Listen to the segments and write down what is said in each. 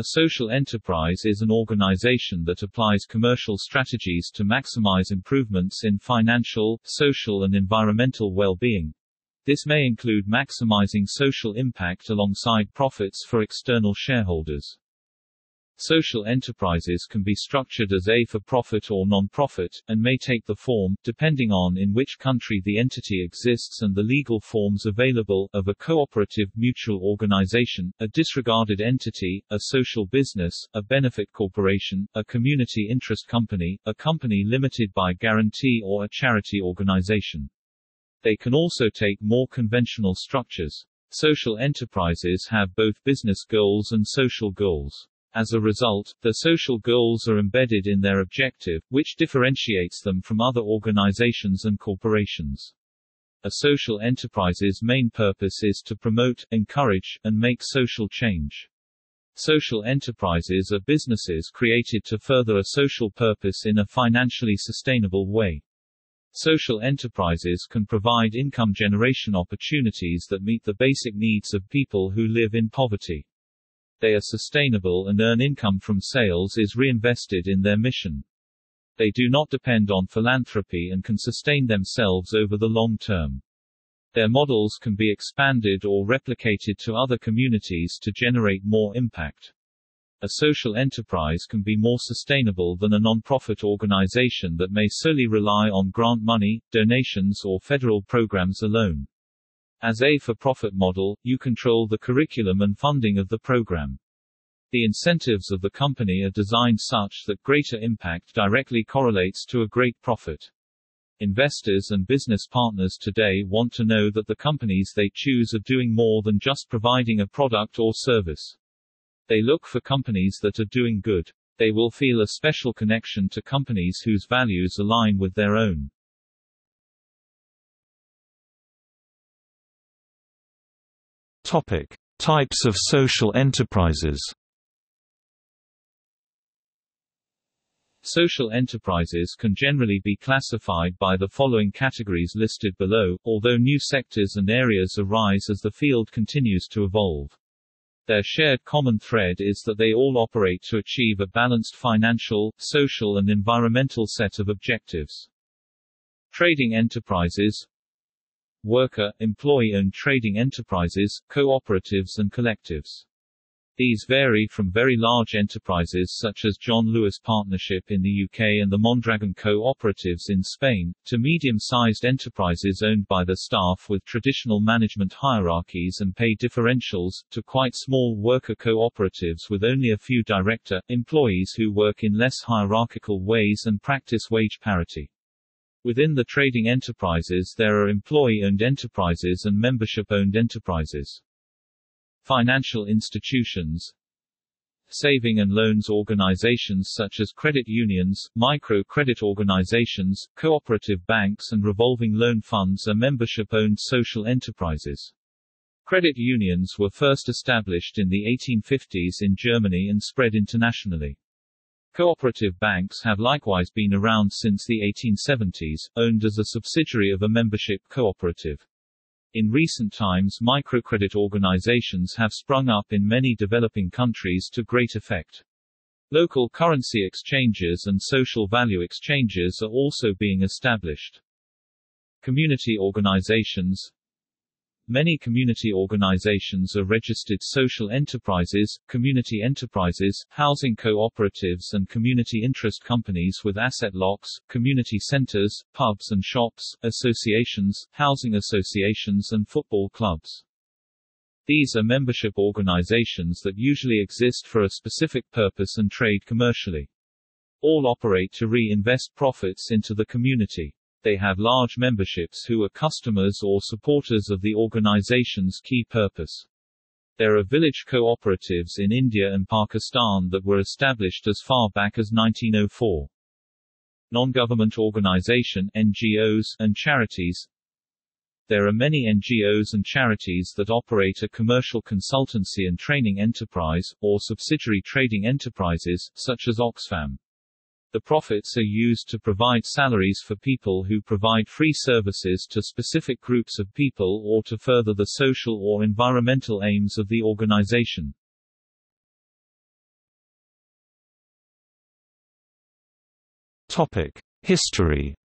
A social enterprise is an organization that applies commercial strategies to maximize improvements in financial, social and environmental well-being. This may include maximizing social impact alongside profits for external shareholders. Social enterprises can be structured as a for-profit or non-profit, and may take the form, depending on in which country the entity exists and the legal forms available, of a cooperative mutual organization, a disregarded entity, a social business, a benefit corporation, a community interest company, a company limited by guarantee or a charity organization. They can also take more conventional structures. Social enterprises have both business goals and social goals. As a result, the social goals are embedded in their objective, which differentiates them from other organizations and corporations. A social enterprise's main purpose is to promote, encourage, and make social change. Social enterprises are businesses created to further a social purpose in a financially sustainable way. Social enterprises can provide income generation opportunities that meet the basic needs of people who live in poverty they are sustainable and earn income from sales is reinvested in their mission. They do not depend on philanthropy and can sustain themselves over the long term. Their models can be expanded or replicated to other communities to generate more impact. A social enterprise can be more sustainable than a non-profit organization that may solely rely on grant money, donations or federal programs alone. As a for-profit model, you control the curriculum and funding of the program. The incentives of the company are designed such that greater impact directly correlates to a great profit. Investors and business partners today want to know that the companies they choose are doing more than just providing a product or service. They look for companies that are doing good. They will feel a special connection to companies whose values align with their own. Topic: Types of social enterprises. Social enterprises can generally be classified by the following categories listed below, although new sectors and areas arise as the field continues to evolve. Their shared common thread is that they all operate to achieve a balanced financial, social and environmental set of objectives. Trading enterprises worker, employee-owned trading enterprises, cooperatives and collectives. These vary from very large enterprises such as John Lewis Partnership in the UK and the Mondragon Cooperatives in Spain, to medium-sized enterprises owned by the staff with traditional management hierarchies and pay differentials, to quite small worker cooperatives with only a few director, employees who work in less hierarchical ways and practice wage parity. Within the trading enterprises there are employee-owned enterprises and membership-owned enterprises. Financial institutions Saving and loans organizations such as credit unions, micro-credit organizations, cooperative banks and revolving loan funds are membership-owned social enterprises. Credit unions were first established in the 1850s in Germany and spread internationally. Cooperative banks have likewise been around since the 1870s, owned as a subsidiary of a membership cooperative. In recent times microcredit organizations have sprung up in many developing countries to great effect. Local currency exchanges and social value exchanges are also being established. Community organizations Many community organizations are registered social enterprises, community enterprises, housing cooperatives and community interest companies with asset locks, community centers, pubs and shops, associations, housing associations and football clubs. These are membership organizations that usually exist for a specific purpose and trade commercially. All operate to reinvest profits into the community. They have large memberships who are customers or supporters of the organization's key purpose. There are village cooperatives in India and Pakistan that were established as far back as 1904. Non-government organization NGOs and charities There are many NGOs and charities that operate a commercial consultancy and training enterprise, or subsidiary trading enterprises, such as Oxfam. The profits are used to provide salaries for people who provide free services to specific groups of people or to further the social or environmental aims of the organization. Topic: History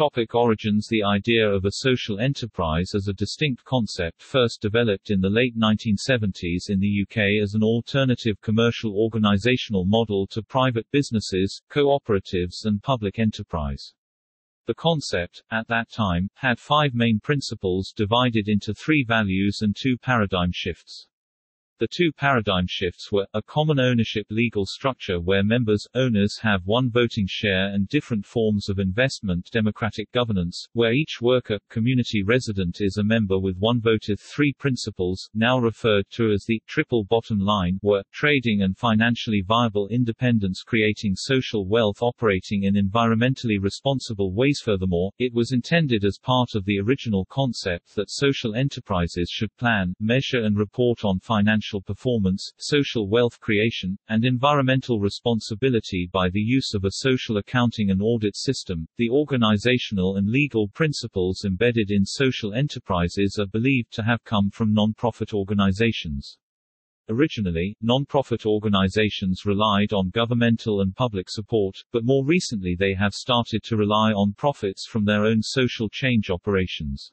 Topic origins The idea of a social enterprise as a distinct concept first developed in the late 1970s in the UK as an alternative commercial organisational model to private businesses, cooperatives and public enterprise. The concept, at that time, had five main principles divided into three values and two paradigm shifts. The two paradigm shifts were, a common ownership legal structure where members, owners have one voting share and different forms of investment democratic governance, where each worker, community resident is a member with one voted three principles, now referred to as the triple bottom line, were, trading and financially viable independence creating social wealth operating in environmentally responsible ways. Furthermore, it was intended as part of the original concept that social enterprises should plan, measure and report on financial financial performance, social wealth creation, and environmental responsibility by the use of a social accounting and audit system. The organizational and legal principles embedded in social enterprises are believed to have come from non-profit organizations. Originally, non-profit organizations relied on governmental and public support, but more recently they have started to rely on profits from their own social change operations.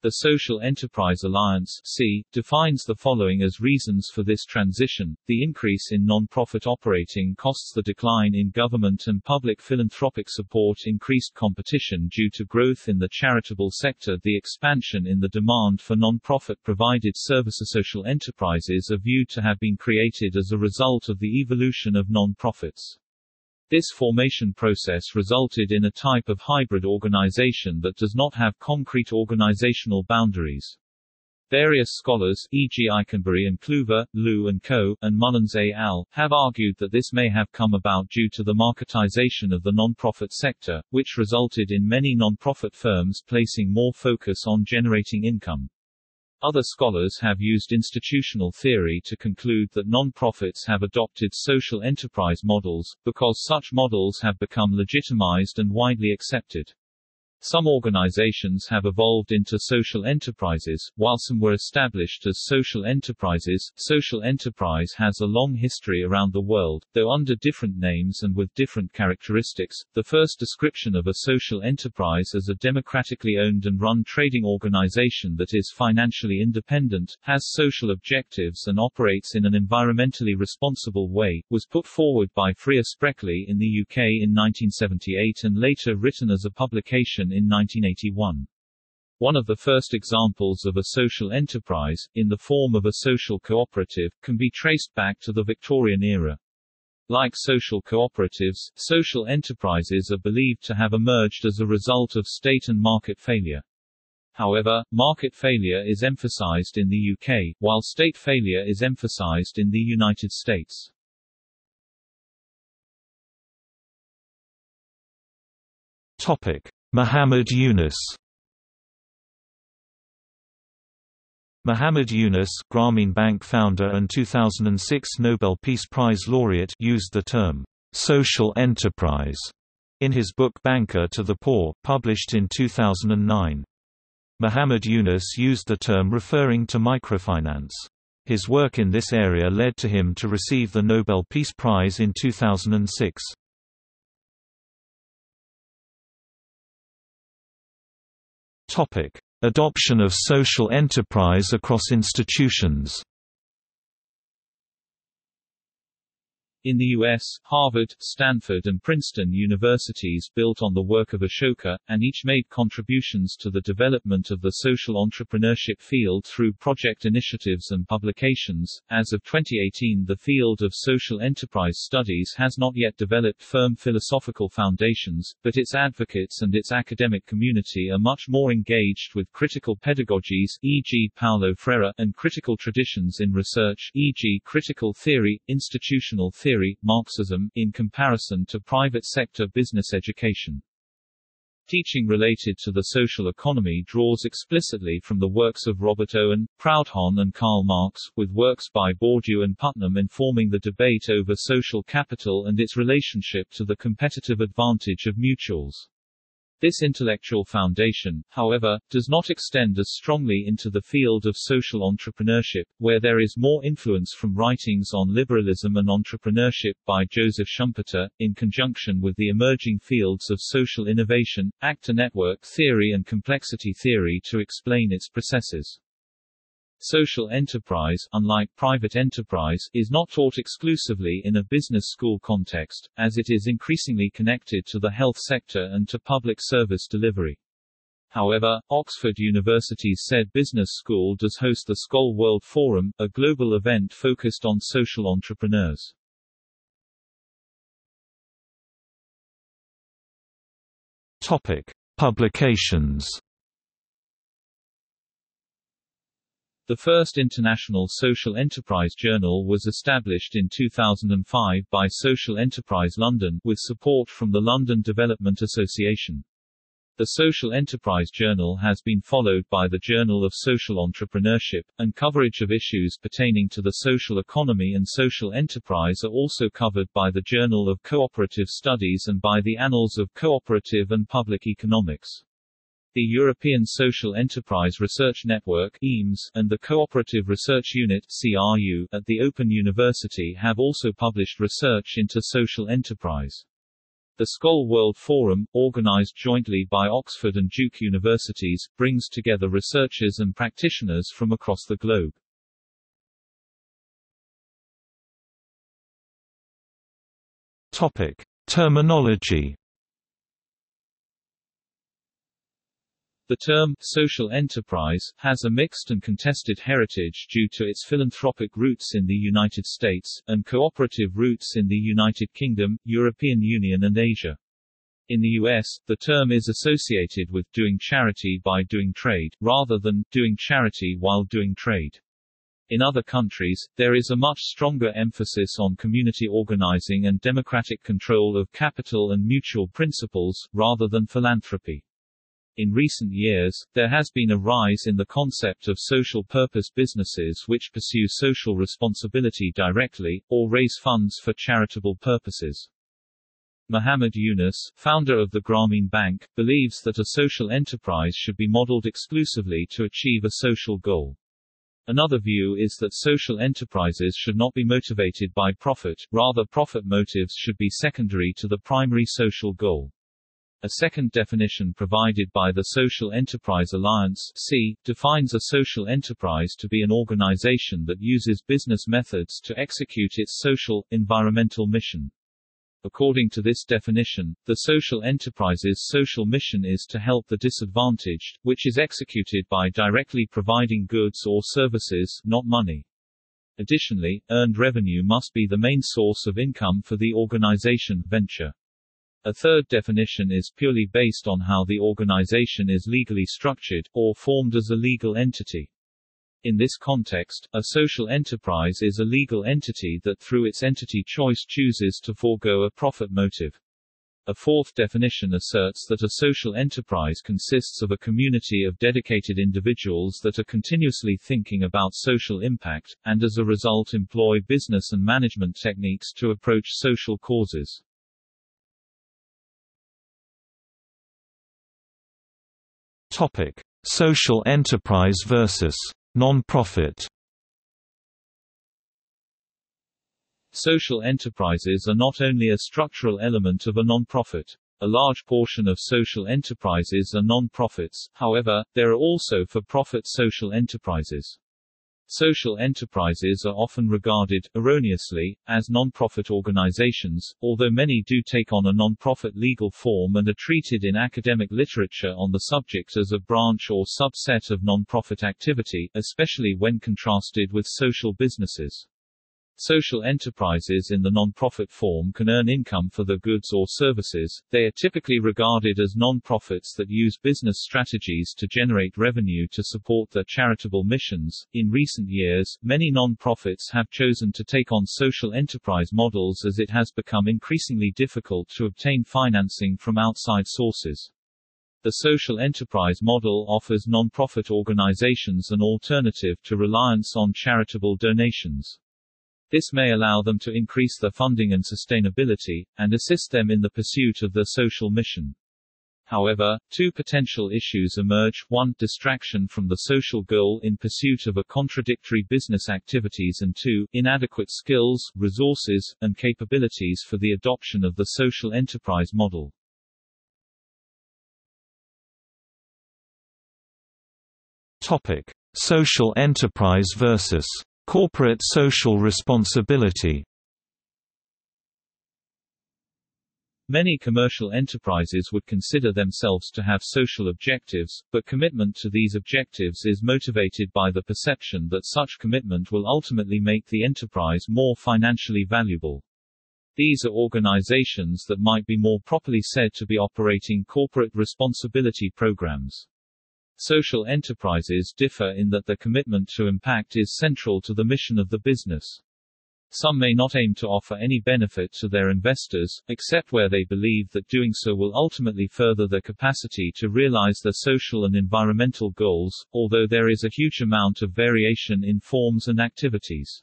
The Social Enterprise Alliance C, defines the following as reasons for this transition, the increase in non-profit operating costs the decline in government and public philanthropic support increased competition due to growth in the charitable sector the expansion in the demand for non-profit provided services Social enterprises are viewed to have been created as a result of the evolution of non-profits. This formation process resulted in a type of hybrid organization that does not have concrete organizational boundaries. Various scholars, e.g. Eikenberry and Kluver, Liu and Ko, and Mullins et al., have argued that this may have come about due to the marketization of the non-profit sector, which resulted in many non-profit firms placing more focus on generating income. Other scholars have used institutional theory to conclude that non-profits have adopted social enterprise models, because such models have become legitimized and widely accepted. Some organizations have evolved into social enterprises, while some were established as social enterprises. Social enterprise has a long history around the world, though under different names and with different characteristics. The first description of a social enterprise as a democratically owned and run trading organization that is financially independent, has social objectives and operates in an environmentally responsible way, was put forward by Freer Spreckley in the UK in 1978 and later written as a publication in 1981. One of the first examples of a social enterprise, in the form of a social cooperative, can be traced back to the Victorian era. Like social cooperatives, social enterprises are believed to have emerged as a result of state and market failure. However, market failure is emphasized in the UK, while state failure is emphasized in the United States. Topic: Muhammad Yunus Muhammad Yunus, Grameen Bank founder and 2006 Nobel Peace Prize laureate used the term, "'social enterprise' in his book Banker to the Poor, published in 2009. Muhammad Yunus used the term referring to microfinance. His work in this area led to him to receive the Nobel Peace Prize in 2006. Topic: Adoption of social enterprise across institutions. In the U.S., Harvard, Stanford and Princeton universities built on the work of Ashoka, and each made contributions to the development of the social entrepreneurship field through project initiatives and publications. As of 2018 the field of social enterprise studies has not yet developed firm philosophical foundations, but its advocates and its academic community are much more engaged with critical pedagogies e.g. Paulo Freire, and critical traditions in research e.g. critical theory, institutional theory theory, Marxism, in comparison to private sector business education. Teaching related to the social economy draws explicitly from the works of Robert Owen, Proudhon and Karl Marx, with works by Bourdieu and Putnam informing the debate over social capital and its relationship to the competitive advantage of mutuals. This intellectual foundation, however, does not extend as strongly into the field of social entrepreneurship, where there is more influence from writings on liberalism and entrepreneurship by Joseph Schumpeter, in conjunction with the emerging fields of social innovation, actor network theory and complexity theory to explain its processes. Social enterprise, unlike private enterprise, is not taught exclusively in a business school context, as it is increasingly connected to the health sector and to public service delivery. However, Oxford University's Saïd business school does host the Skoll World Forum, a global event focused on social entrepreneurs. Topic: Publications The first international social enterprise journal was established in 2005 by Social Enterprise London, with support from the London Development Association. The Social Enterprise Journal has been followed by the Journal of Social Entrepreneurship, and coverage of issues pertaining to the social economy and social enterprise are also covered by the Journal of Cooperative Studies and by the Annals of Cooperative and Public Economics. The European Social Enterprise Research Network EMES, and the Cooperative Research Unit CRU, at the Open University have also published research into social enterprise. The Skoll World Forum, organized jointly by Oxford and Duke universities, brings together researchers and practitioners from across the globe. Topic: Terminology The term social enterprise has a mixed and contested heritage due to its philanthropic roots in the United States, and cooperative roots in the United Kingdom, European Union and Asia. In the U.S., the term is associated with doing charity by doing trade, rather than doing charity while doing trade. In other countries, there is a much stronger emphasis on community organizing and democratic control of capital and mutual principles, rather than philanthropy. In recent years, there has been a rise in the concept of social purpose businesses which pursue social responsibility directly, or raise funds for charitable purposes. Muhammad Yunus, founder of the Grameen Bank, believes that a social enterprise should be modeled exclusively to achieve a social goal. Another view is that social enterprises should not be motivated by profit, rather profit motives should be secondary to the primary social goal. A second definition provided by the Social Enterprise Alliance C, defines a social enterprise to be an organization that uses business methods to execute its social, environmental mission. According to this definition, the social enterprise's social mission is to help the disadvantaged, which is executed by directly providing goods or services, not money. Additionally, earned revenue must be the main source of income for the organization venture. A third definition is purely based on how the organization is legally structured, or formed as a legal entity. In this context, a social enterprise is a legal entity that through its entity choice chooses to forego a profit motive. A fourth definition asserts that a social enterprise consists of a community of dedicated individuals that are continuously thinking about social impact, and as a result employ business and management techniques to approach social causes. Topic: Social enterprise versus non-profit. Social enterprises are not only a structural element of a non-profit. A large portion of social enterprises are non-profits, however, there are also for-profit social enterprises. Social enterprises are often regarded, erroneously, as non-profit organizations, although many do take on a non-profit legal form and are treated in academic literature on the subject as a branch or subset of non-profit activity, especially when contrasted with social businesses. Social enterprises in the non-profit form can earn income for the goods or services. They are typically regarded as non-profits that use business strategies to generate revenue to support their charitable missions. In recent years, many non-profits have chosen to take on social enterprise models as it has become increasingly difficult to obtain financing from outside sources. The social enterprise model offers non-profit organizations an alternative to reliance on charitable donations. This may allow them to increase their funding and sustainability, and assist them in the pursuit of their social mission. However, two potential issues emerge, one, distraction from the social goal in pursuit of a contradictory business activities and two, inadequate skills, resources, and capabilities for the adoption of the social enterprise model. Topic: Social enterprise versus corporate social responsibility. Many commercial enterprises would consider themselves to have social objectives, but commitment to these objectives is motivated by the perception that such commitment will ultimately make the enterprise more financially valuable. These are organizations that might be more properly said to be operating corporate responsibility programs. Social enterprises differ in that their commitment to impact is central to the mission of the business. Some may not aim to offer any benefit to their investors, except where they believe that doing so will ultimately further their capacity to realize their social and environmental goals, although there is a huge amount of variation in forms and activities.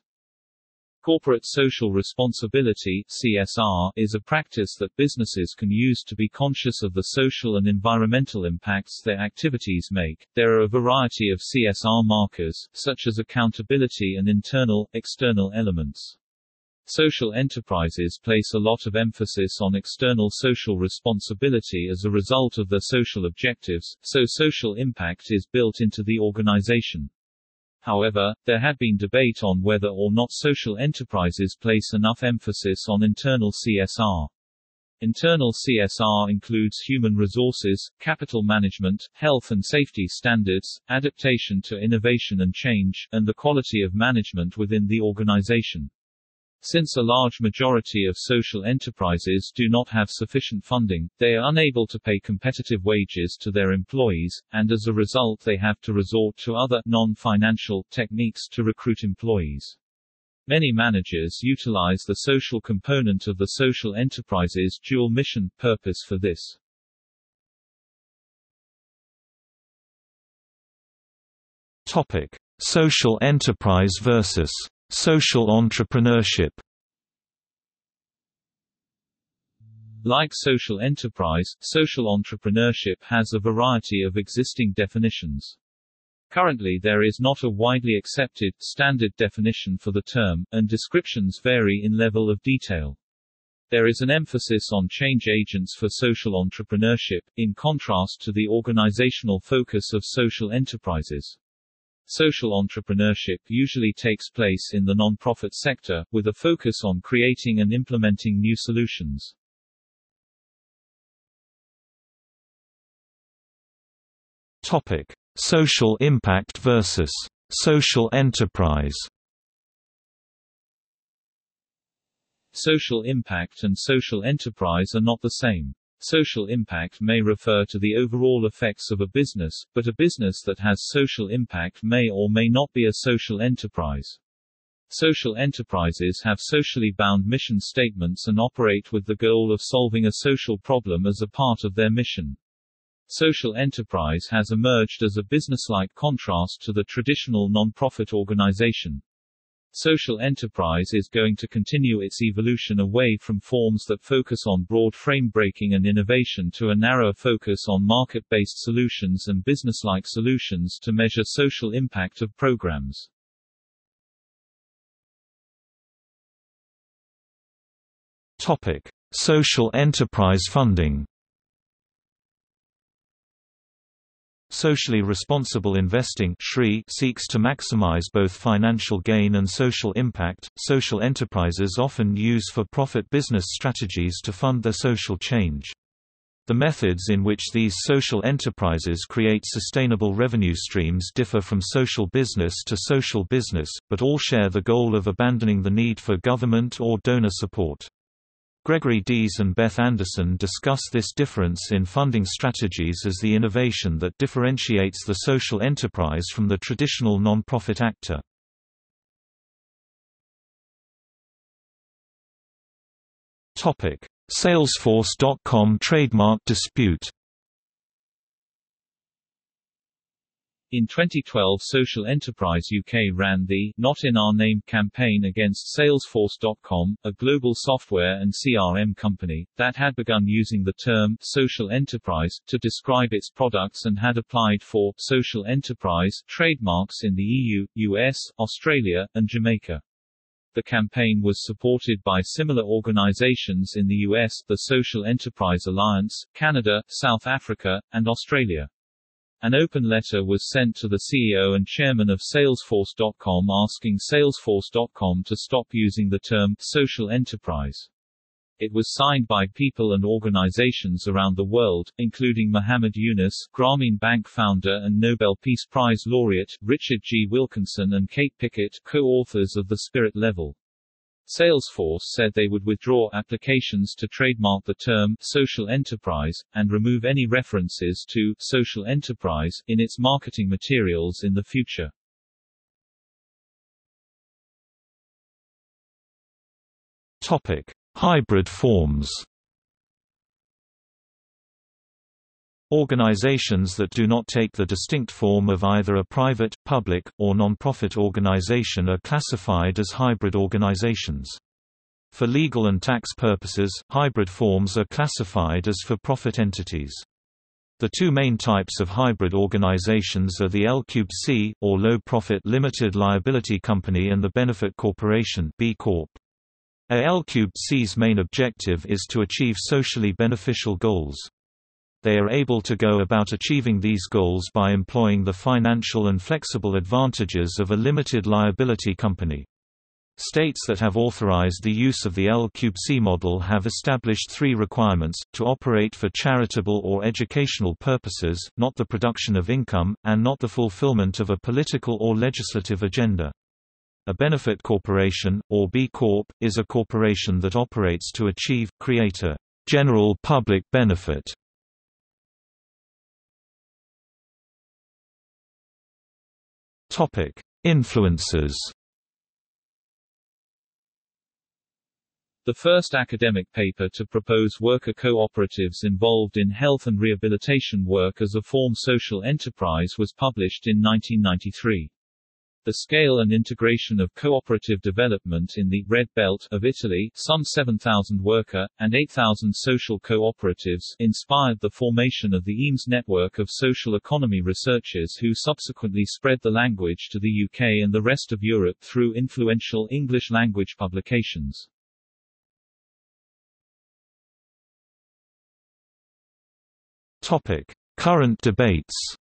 Corporate social responsibility (CSR) is a practice that businesses can use to be conscious of the social and environmental impacts their activities make. There are a variety of CSR markers, such as accountability and internal, external elements. Social enterprises place a lot of emphasis on external social responsibility as a result of their social objectives, so social impact is built into the organization. However, there had been debate on whether or not social enterprises place enough emphasis on internal CSR. Internal CSR includes human resources, capital management, health and safety standards, adaptation to innovation and change, and the quality of management within the organization. Since a large majority of social enterprises do not have sufficient funding, they are unable to pay competitive wages to their employees, and as a result they have to resort to other, non-financial, techniques to recruit employees. Many managers utilize the social component of the social enterprise's dual mission purpose for this. Topic: Social enterprise versus Social entrepreneurship Like social enterprise, social entrepreneurship has a variety of existing definitions. Currently there is not a widely accepted, standard definition for the term, and descriptions vary in level of detail. There is an emphasis on change agents for social entrepreneurship, in contrast to the organizational focus of social enterprises. Social entrepreneurship usually takes place in the non-profit sector, with a focus on creating and implementing new solutions. Topic: Social impact versus social enterprise. Social impact and social enterprise are not the same. Social impact may refer to the overall effects of a business, but a business that has social impact may or may not be a social enterprise. Social enterprises have socially bound mission statements and operate with the goal of solving a social problem as a part of their mission. Social enterprise has emerged as a businesslike contrast to the traditional non-profit organization. Social enterprise is going to continue its evolution away from forms that focus on broad frame breaking and innovation to a narrower focus on market-based solutions and businesslike solutions to measure social impact of programs. Topic: Social enterprise funding. Socially responsible investing seeks to maximize both financial gain and social impact. Social enterprises often use for profit business strategies to fund their social change. The methods in which these social enterprises create sustainable revenue streams differ from social business to social business, but all share the goal of abandoning the need for government or donor support. Gregory Dees and Beth Anderson discuss this difference in funding strategies as the innovation that differentiates the social enterprise from the traditional nonprofit actor. Salesforce.com trademark dispute In 2012 Social Enterprise UK ran the Not in Our Name campaign against Salesforce.com, a global software and CRM company, that had begun using the term social enterprise to describe its products and had applied for social enterprise trademarks in the EU, US, Australia, and Jamaica. The campaign was supported by similar organizations in the US, the Social Enterprise Alliance, Canada, South Africa, and Australia. An open letter was sent to the CEO and chairman of Salesforce.com asking Salesforce.com to stop using the term social enterprise. It was signed by people and organizations around the world, including Muhammad Yunus, Grameen Bank founder and Nobel Peace Prize laureate, Richard G. Wilkinson and Kate Pickett, co-authors of The Spirit Level. Salesforce said they would withdraw applications to trademark the term social enterprise, and remove any references to social enterprise in its marketing materials in the future. Topic: Hybrid forms. Organizations that do not take the distinct form of either a private, public, or non-profit organization are classified as hybrid organizations. For legal and tax purposes, hybrid forms are classified as for-profit entities. The two main types of hybrid organizations are the L-C, or low-profit limited liability company and the benefit corporation B Corp. A L-C's main objective is to achieve socially beneficial goals. They are able to go about achieving these goals by employing the financial and flexible advantages of a limited liability company. States that have authorized the use of the L-C model have established three requirements, to operate for charitable or educational purposes, not the production of income, and not the fulfillment of a political or legislative agenda. A benefit corporation, or B Corp, is a corporation that operates to achieve, create a general public benefit Topic: Influences. The first academic paper to propose worker cooperatives involved in health and rehabilitation work as a form social enterprise was published in 1993. The scale and integration of cooperative development in the Red Belt of Italy, some 7,000 worker, and 8,000 social cooperatives, inspired the formation of the EMES network of social economy researchers who subsequently spread the language to the UK and the rest of Europe through influential English-language publications. Topic. Current debates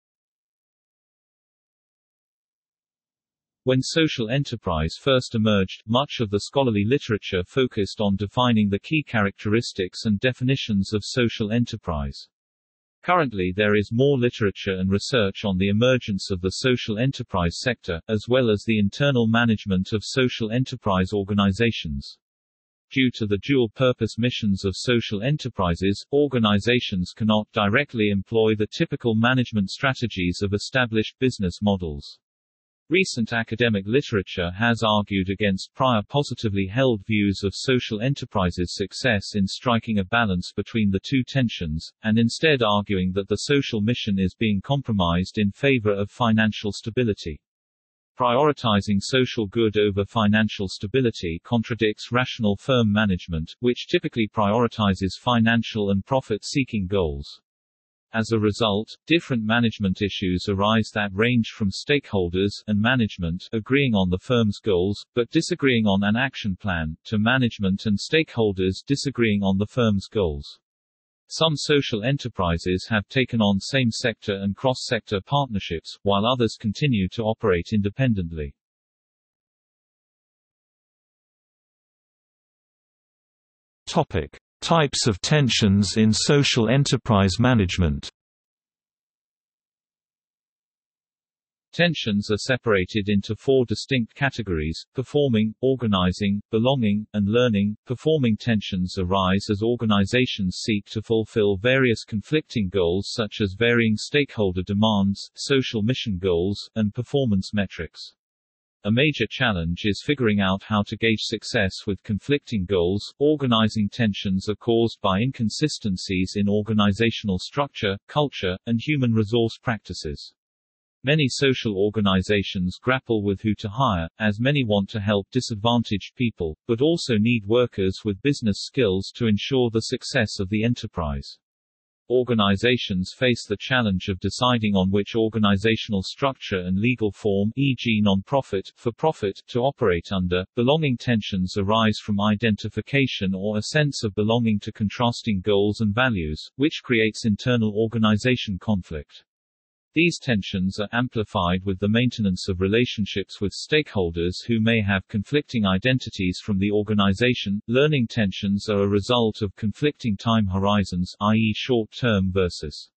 When social enterprise first emerged, much of the scholarly literature focused on defining the key characteristics and definitions of social enterprise. Currently there is more literature and research on the emergence of the social enterprise sector, as well as the internal management of social enterprise organizations. Due to the dual-purpose missions of social enterprises, organizations cannot directly employ the typical management strategies of established business models. Recent academic literature has argued against prior positively held views of social enterprises' success in striking a balance between the two tensions, and instead arguing that the social mission is being compromised in favor of financial stability. Prioritizing social good over financial stability contradicts rational firm management, which typically prioritizes financial and profit-seeking goals. As a result, different management issues arise that range from stakeholders and management agreeing on the firm's goals, but disagreeing on an action plan, to management and stakeholders disagreeing on the firm's goals. Some social enterprises have taken on same-sector and cross-sector partnerships, while others continue to operate independently. Topic. Types of tensions in social enterprise management Tensions are separated into four distinct categories, performing, organizing, belonging, and learning. Performing tensions arise as organizations seek to fulfill various conflicting goals such as varying stakeholder demands, social mission goals, and performance metrics. A major challenge is figuring out how to gauge success with conflicting goals. Organizing tensions are caused by inconsistencies in organizational structure, culture, and human resource practices. Many social organizations grapple with who to hire, as many want to help disadvantaged people, but also need workers with business skills to ensure the success of the enterprise. Organizations face the challenge of deciding on which organizational structure and legal form e.g. non-profit, for-profit, to operate under. Belonging tensions arise from identification or a sense of belonging to contrasting goals and values, which creates internal organization conflict. These tensions are amplified with the maintenance of relationships with stakeholders who may have conflicting identities from the organization. Learning tensions are a result of conflicting time horizons, i.e., short term versus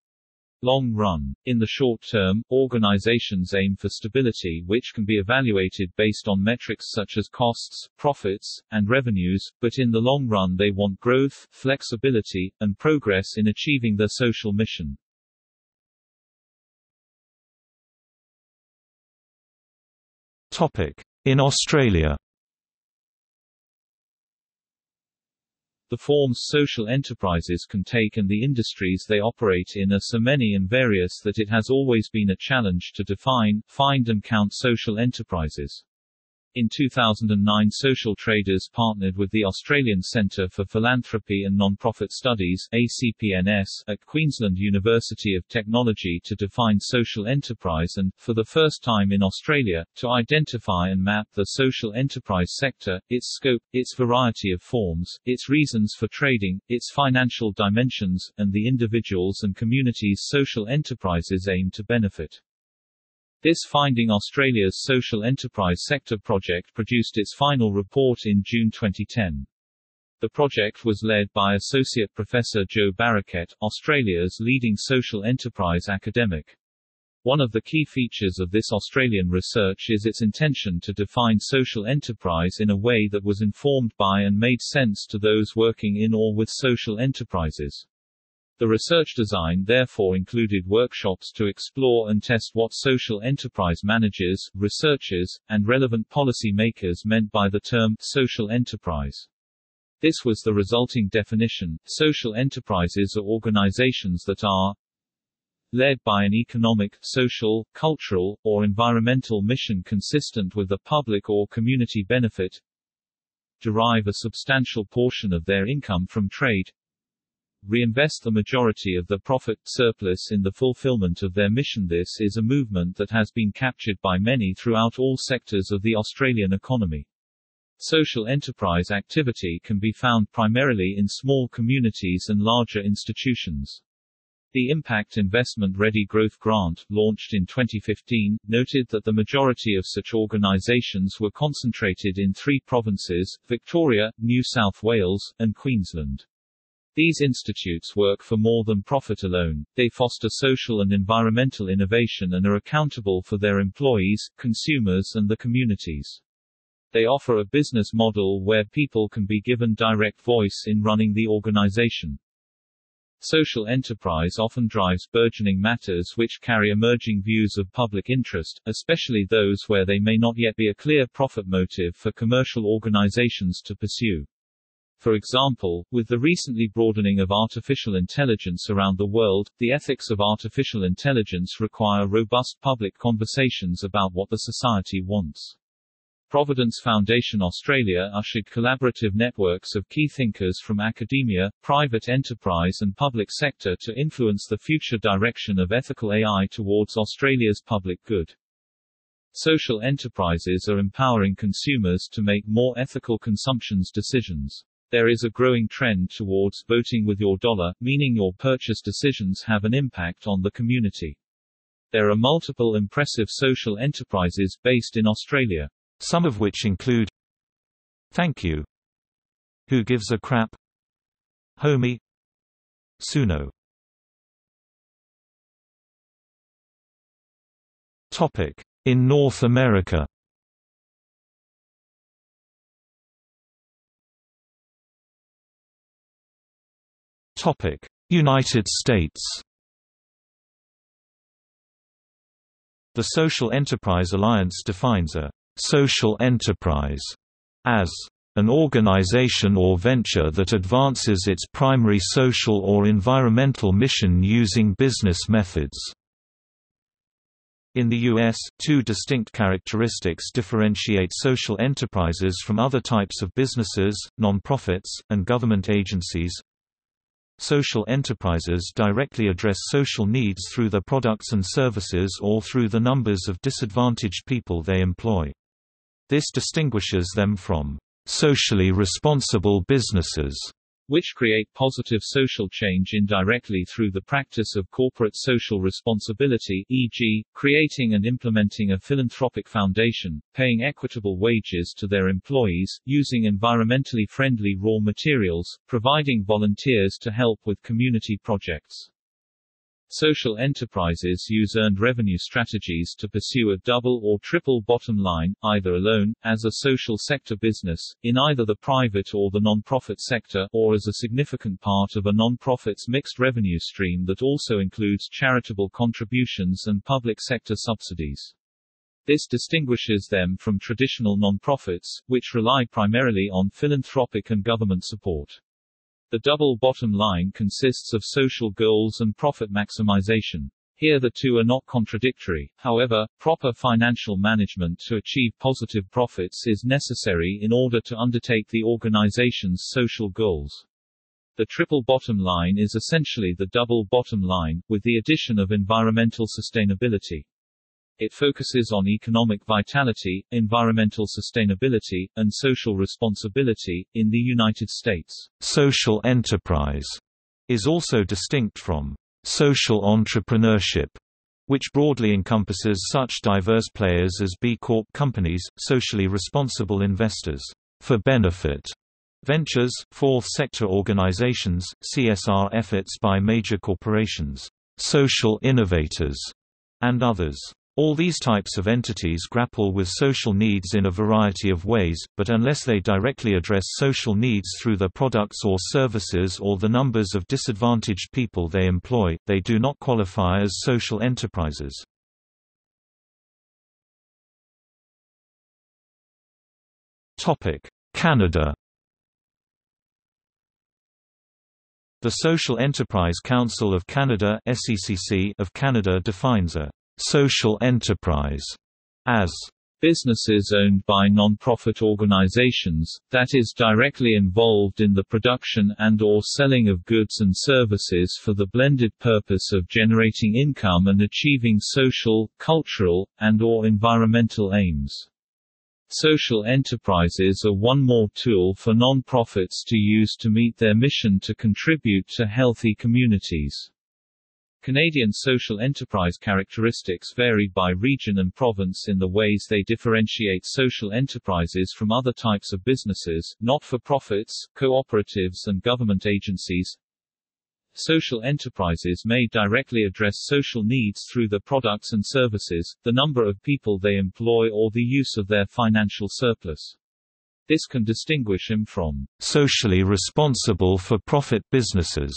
long run. In the short term, organizations aim for stability which can be evaluated based on metrics such as costs, profits, and revenues, but in the long run they want growth, flexibility, and progress in achieving their social mission. In Australia The forms social enterprises can take and the industries they operate in are so many and various that it has always been a challenge to define, find and count social enterprises. In 2009 Social Traders partnered with the Australian Centre for Philanthropy and Non-Profit Studies ACPNS, at Queensland University of Technology to define social enterprise and, for the first time in Australia, to identify and map the social enterprise sector, its scope, its variety of forms, its reasons for trading, its financial dimensions, and the individuals and communities social enterprises aim to benefit. This finding Australia's Social Enterprise Sector Project produced its final report in June 2010. The project was led by Associate Professor Jo Barraket, Australia's leading social enterprise academic. One of the key features of this Australian research is its intention to define social enterprise in a way that was informed by and made sense to those working in or with social enterprises. The research design therefore included workshops to explore and test what social enterprise managers, researchers, and relevant policy makers meant by the term social enterprise. This was the resulting definition. Social enterprises are organizations that are led by an economic, social, cultural, or environmental mission consistent with the public or community benefit, derive a substantial portion of their income from trade, reinvest the majority of the profit surplus in the fulfillment of their mission. This is a movement that has been captured by many throughout all sectors of the Australian economy. Social enterprise activity can be found primarily in small communities and larger institutions. The Impact Investment Ready Growth Grant, launched in 2015, noted that the majority of such organisations were concentrated in three provinces, Victoria, New South Wales, and Queensland. These institutes work for more than profit alone, they foster social and environmental innovation and are accountable for their employees, consumers and the communities. They offer a business model where people can be given direct voice in running the organization. Social enterprise often drives burgeoning matters which carry emerging views of public interest, especially those where they may not yet be a clear profit motive for commercial organizations to pursue. For example, with the recently broadening of artificial intelligence around the world, the ethics of artificial intelligence require robust public conversations about what the society wants. Providence Foundation Australia ushered collaborative networks of key thinkers from academia, private enterprise and public sector to influence the future direction of ethical AI towards Australia's public good. Social enterprises are empowering consumers to make more ethical consumptions decisions. There is a growing trend towards voting with your dollar, meaning your purchase decisions have an impact on the community. There are multiple impressive social enterprises based in Australia. Some of which include Thank You Who Gives a Crap Homie Suno Topic. In North America United States The Social Enterprise Alliance defines a «social enterprise» as an organization or venture that advances its primary social or environmental mission using business methods. In the U.S., two distinct characteristics differentiate social enterprises from other types of businesses, nonprofits, and government agencies. Social enterprises directly address social needs through their products and services or through the numbers of disadvantaged people they employ. This distinguishes them from socially responsible businesses which create positive social change indirectly through the practice of corporate social responsibility e.g., creating and implementing a philanthropic foundation, paying equitable wages to their employees, using environmentally friendly raw materials, providing volunteers to help with community projects. Social enterprises use earned revenue strategies to pursue a double or triple bottom line, either alone, as a social sector business, in either the private or the non-profit sector, or as a significant part of a non-profit's mixed revenue stream that also includes charitable contributions and public sector subsidies. This distinguishes them from traditional non-profits, which rely primarily on philanthropic and government support. The double bottom line consists of social goals and profit maximization. Here the two are not contradictory, however, proper financial management to achieve positive profits is necessary in order to undertake the organization's social goals. The triple bottom line is essentially the double bottom line, with the addition of environmental sustainability. It focuses on economic vitality, environmental sustainability, and social responsibility. In the United States, social enterprise is also distinct from social entrepreneurship, which broadly encompasses such diverse players as B Corp companies, socially responsible investors, for benefit ventures, fourth sector organizations, CSR efforts by major corporations, social innovators, and others. All these types of entities grapple with social needs in a variety of ways, but unless they directly address social needs through their products or services or the numbers of disadvantaged people they employ, they do not qualify as social enterprises. Canada The Social Enterprise Council of Canada of Canada defines a social enterprise as businesses owned by non-profit organizations, that is directly involved in the production and or selling of goods and services for the blended purpose of generating income and achieving social, cultural, and or environmental aims. Social enterprises are one more tool for non-profits to use to meet their mission to contribute to healthy communities. Canadian social enterprise characteristics vary by region and province in the ways they differentiate social enterprises from other types of businesses, not-for-profits, cooperatives and government agencies. Social enterprises may directly address social needs through their products and services, the number of people they employ or the use of their financial surplus. This can distinguish them from socially responsible for-profit businesses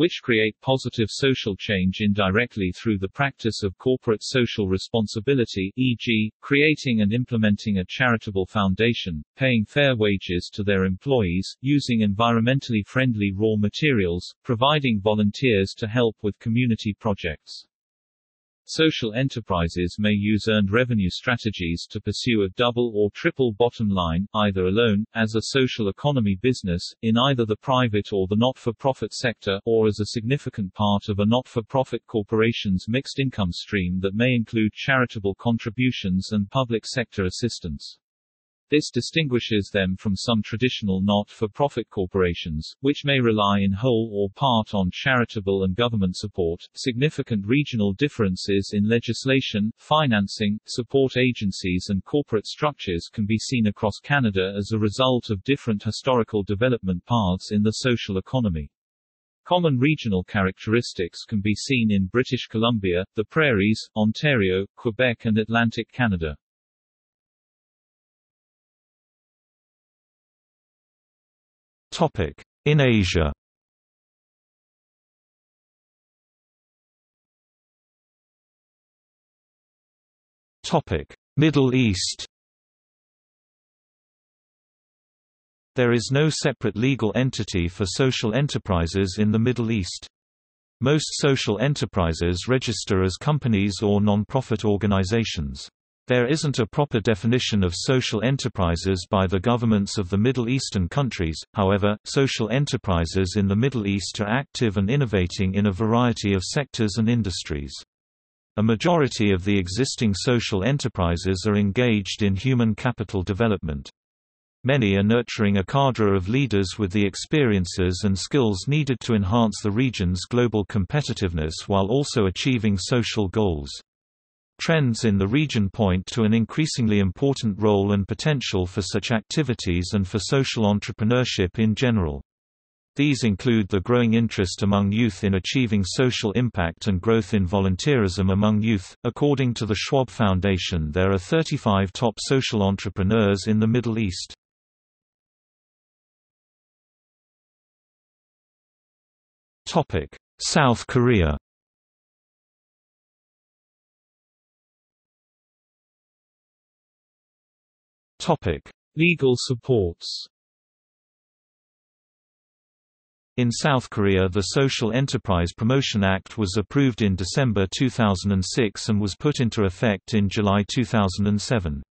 which create positive social change indirectly through the practice of corporate social responsibility e.g., creating and implementing a charitable foundation, paying fair wages to their employees, using environmentally friendly raw materials, providing volunteers to help with community projects. Social enterprises may use earned revenue strategies to pursue a double or triple bottom line, either alone, as a social economy business, in either the private or the not-for-profit sector, or as a significant part of a not-for-profit corporation's mixed income stream that may include charitable contributions and public sector assistance. This distinguishes them from some traditional not-for-profit corporations, which may rely in whole or part on charitable and government support. Significant regional differences in legislation, financing, support agencies and corporate structures can be seen across Canada as a result of different historical development paths in the social economy. Common regional characteristics can be seen in British Columbia, the Prairies, Ontario, Quebec and Atlantic Canada. In Asia Middle East There is no separate legal entity for social enterprises in the Middle East. Most social enterprises register as companies or non-profit organizations. There isn't a proper definition of social enterprises by the governments of the Middle Eastern countries, however, social enterprises in the Middle East are active and innovating in a variety of sectors and industries. A majority of the existing social enterprises are engaged in human capital development. Many are nurturing a cadre of leaders with the experiences and skills needed to enhance the region's global competitiveness while also achieving social goals. Trends in the region point to an increasingly important role and potential for such activities and for social entrepreneurship in general. These include the growing interest among youth in achieving social impact and growth in volunteerism among youth. According to the Schwab Foundation, there are 35 top social entrepreneurs in the Middle East. Topic: South Korea. Topic: Legal supports. In South Korea the Social Enterprise Promotion Act was approved in December 2006 and was put into effect in July 2007.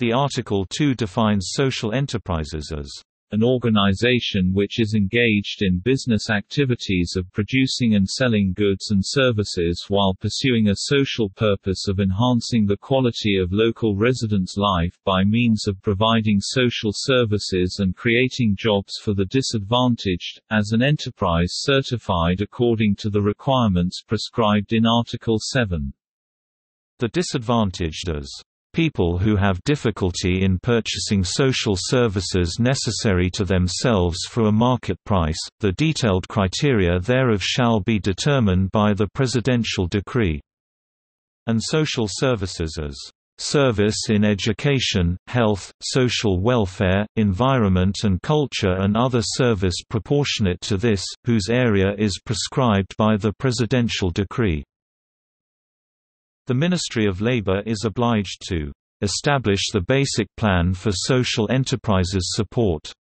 The Article 2 defines social enterprises as an organization which is engaged in business activities of producing and selling goods and services while pursuing a social purpose of enhancing the quality of local residents' life by means of providing social services and creating jobs for the disadvantaged, as an enterprise certified according to the requirements prescribed in Article 7. The disadvantaged as People who have difficulty in purchasing social services necessary to themselves for a market price, the detailed criteria thereof shall be determined by the Presidential Decree. And social services as service in education, health, social welfare, environment and culture and other service proportionate to this, whose area is prescribed by the Presidential Decree. The Ministry of Labour is obliged to establish the basic plan for social enterprises support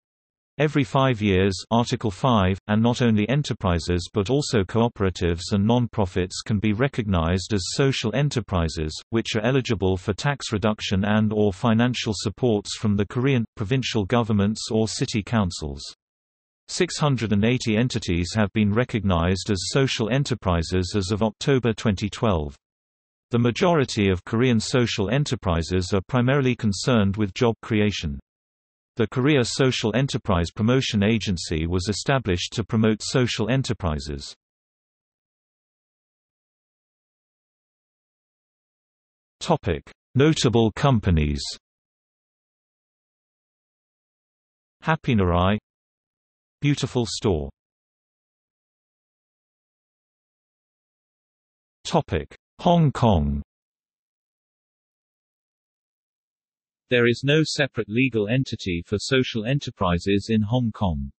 every five years Article 5, and not only enterprises but also cooperatives and non-profits can be recognized as social enterprises, which are eligible for tax reduction and or financial supports from the Korean, provincial governments or city councils. 680 entities have been recognized as social enterprises as of October 2012. The majority of Korean social enterprises are primarily concerned with job creation. The Korea Social Enterprise Promotion Agency was established to promote social enterprises. Notable companies Happy Narai Beautiful Store Topic Hong Kong There is no separate legal entity for social enterprises in Hong Kong.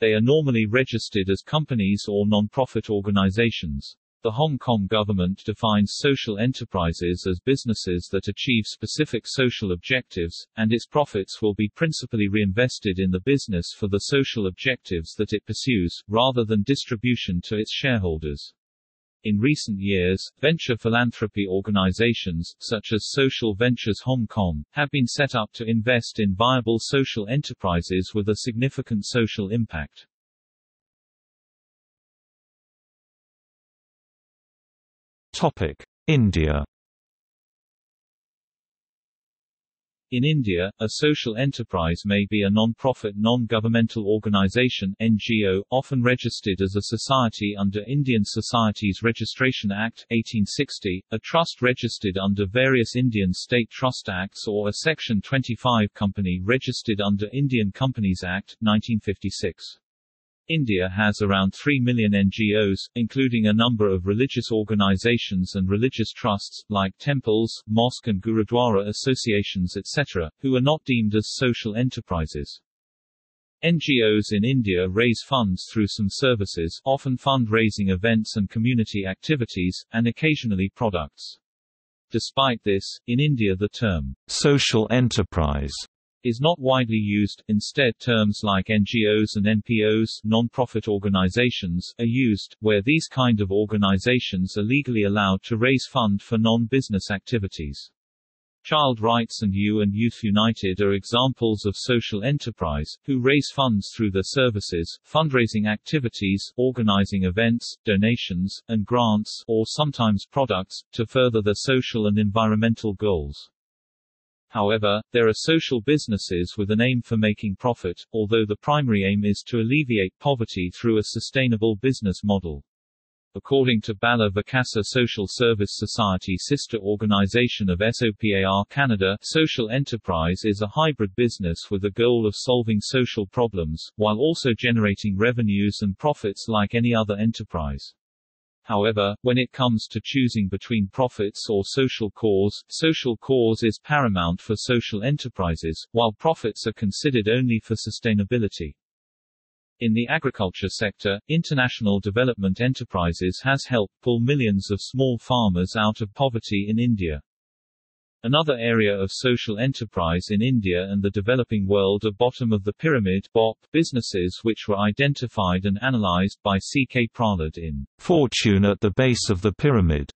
They are normally registered as companies or non-profit organizations. The Hong Kong government defines social enterprises as businesses that achieve specific social objectives, and its profits will be principally reinvested in the business for the social objectives that it pursues, rather than distribution to its shareholders. In recent years, venture philanthropy organizations, such as Social Ventures Hong Kong, have been set up to invest in viable social enterprises with a significant social impact. Topic: India In India, a social enterprise may be a non-profit non-governmental organization NGO, often registered as a society under Indian Societies Registration Act 1860, a trust registered under various Indian state trust acts or a Section 25 company registered under Indian Companies Act 1956. India has around 3 million NGOs, including a number of religious organizations and religious trusts, like temples, mosque and gurudwara associations etc., who are not deemed as social enterprises. NGOs in India raise funds through some services often fundraising events and community activities, and occasionally products. Despite this, in India the term social enterprise is not widely used, instead terms like NGOs and NPOs non-profit organizations are used, where these kind of organizations are legally allowed to raise fund for non-business activities. Child Rights and You and Youth United are examples of social enterprise, who raise funds through their services, fundraising activities, organizing events, donations, and grants, or sometimes products, to further their social and environmental goals. However, there are social businesses with an aim for making profit, although the primary aim is to alleviate poverty through a sustainable business model. According to Bala Vikasa Social Service Society sister organization of SOPAR Canada, social enterprise is a hybrid business with the goal of solving social problems, while also generating revenues and profits like any other enterprise. However, when it comes to choosing between profits or social cause, social cause is paramount for social enterprises, while profits are considered only for sustainability. In the agriculture sector, international development enterprises has helped pull millions of small farmers out of poverty in India. Another area of social enterprise in India and the developing world are bottom of the pyramid BOP businesses which were identified and analyzed by C. K. Prahalad in Fortune at the Base of the Pyramid.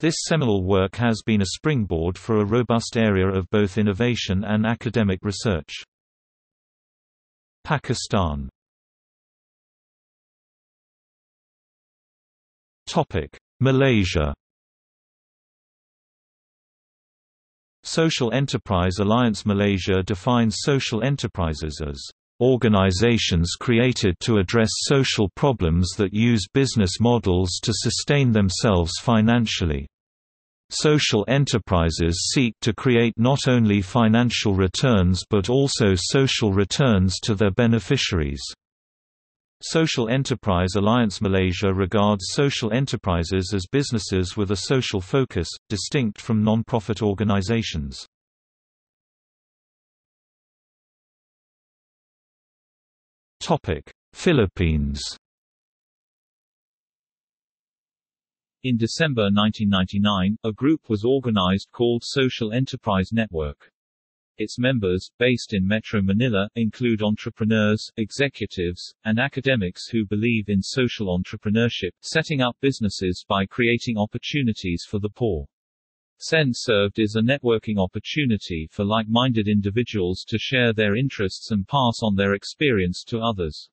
This seminal work has been a springboard for a robust area of both innovation and academic research. Pakistan Malaysia. Social Enterprise Alliance Malaysia defines social enterprises as organizations created to address social problems that use business models to sustain themselves financially. Social enterprises seek to create not only financial returns but also social returns to their beneficiaries. Social Enterprise Alliance Malaysia regards social enterprises as businesses with a social focus, distinct from non-profit organizations. Philippines In December 1999, a group was organized called Social Enterprise Network. Its members, based in Metro Manila, include entrepreneurs, executives, and academics who believe in social entrepreneurship, setting up businesses by creating opportunities for the poor. SEN served as a networking opportunity for like-minded individuals to share their interests and pass on their experience to others.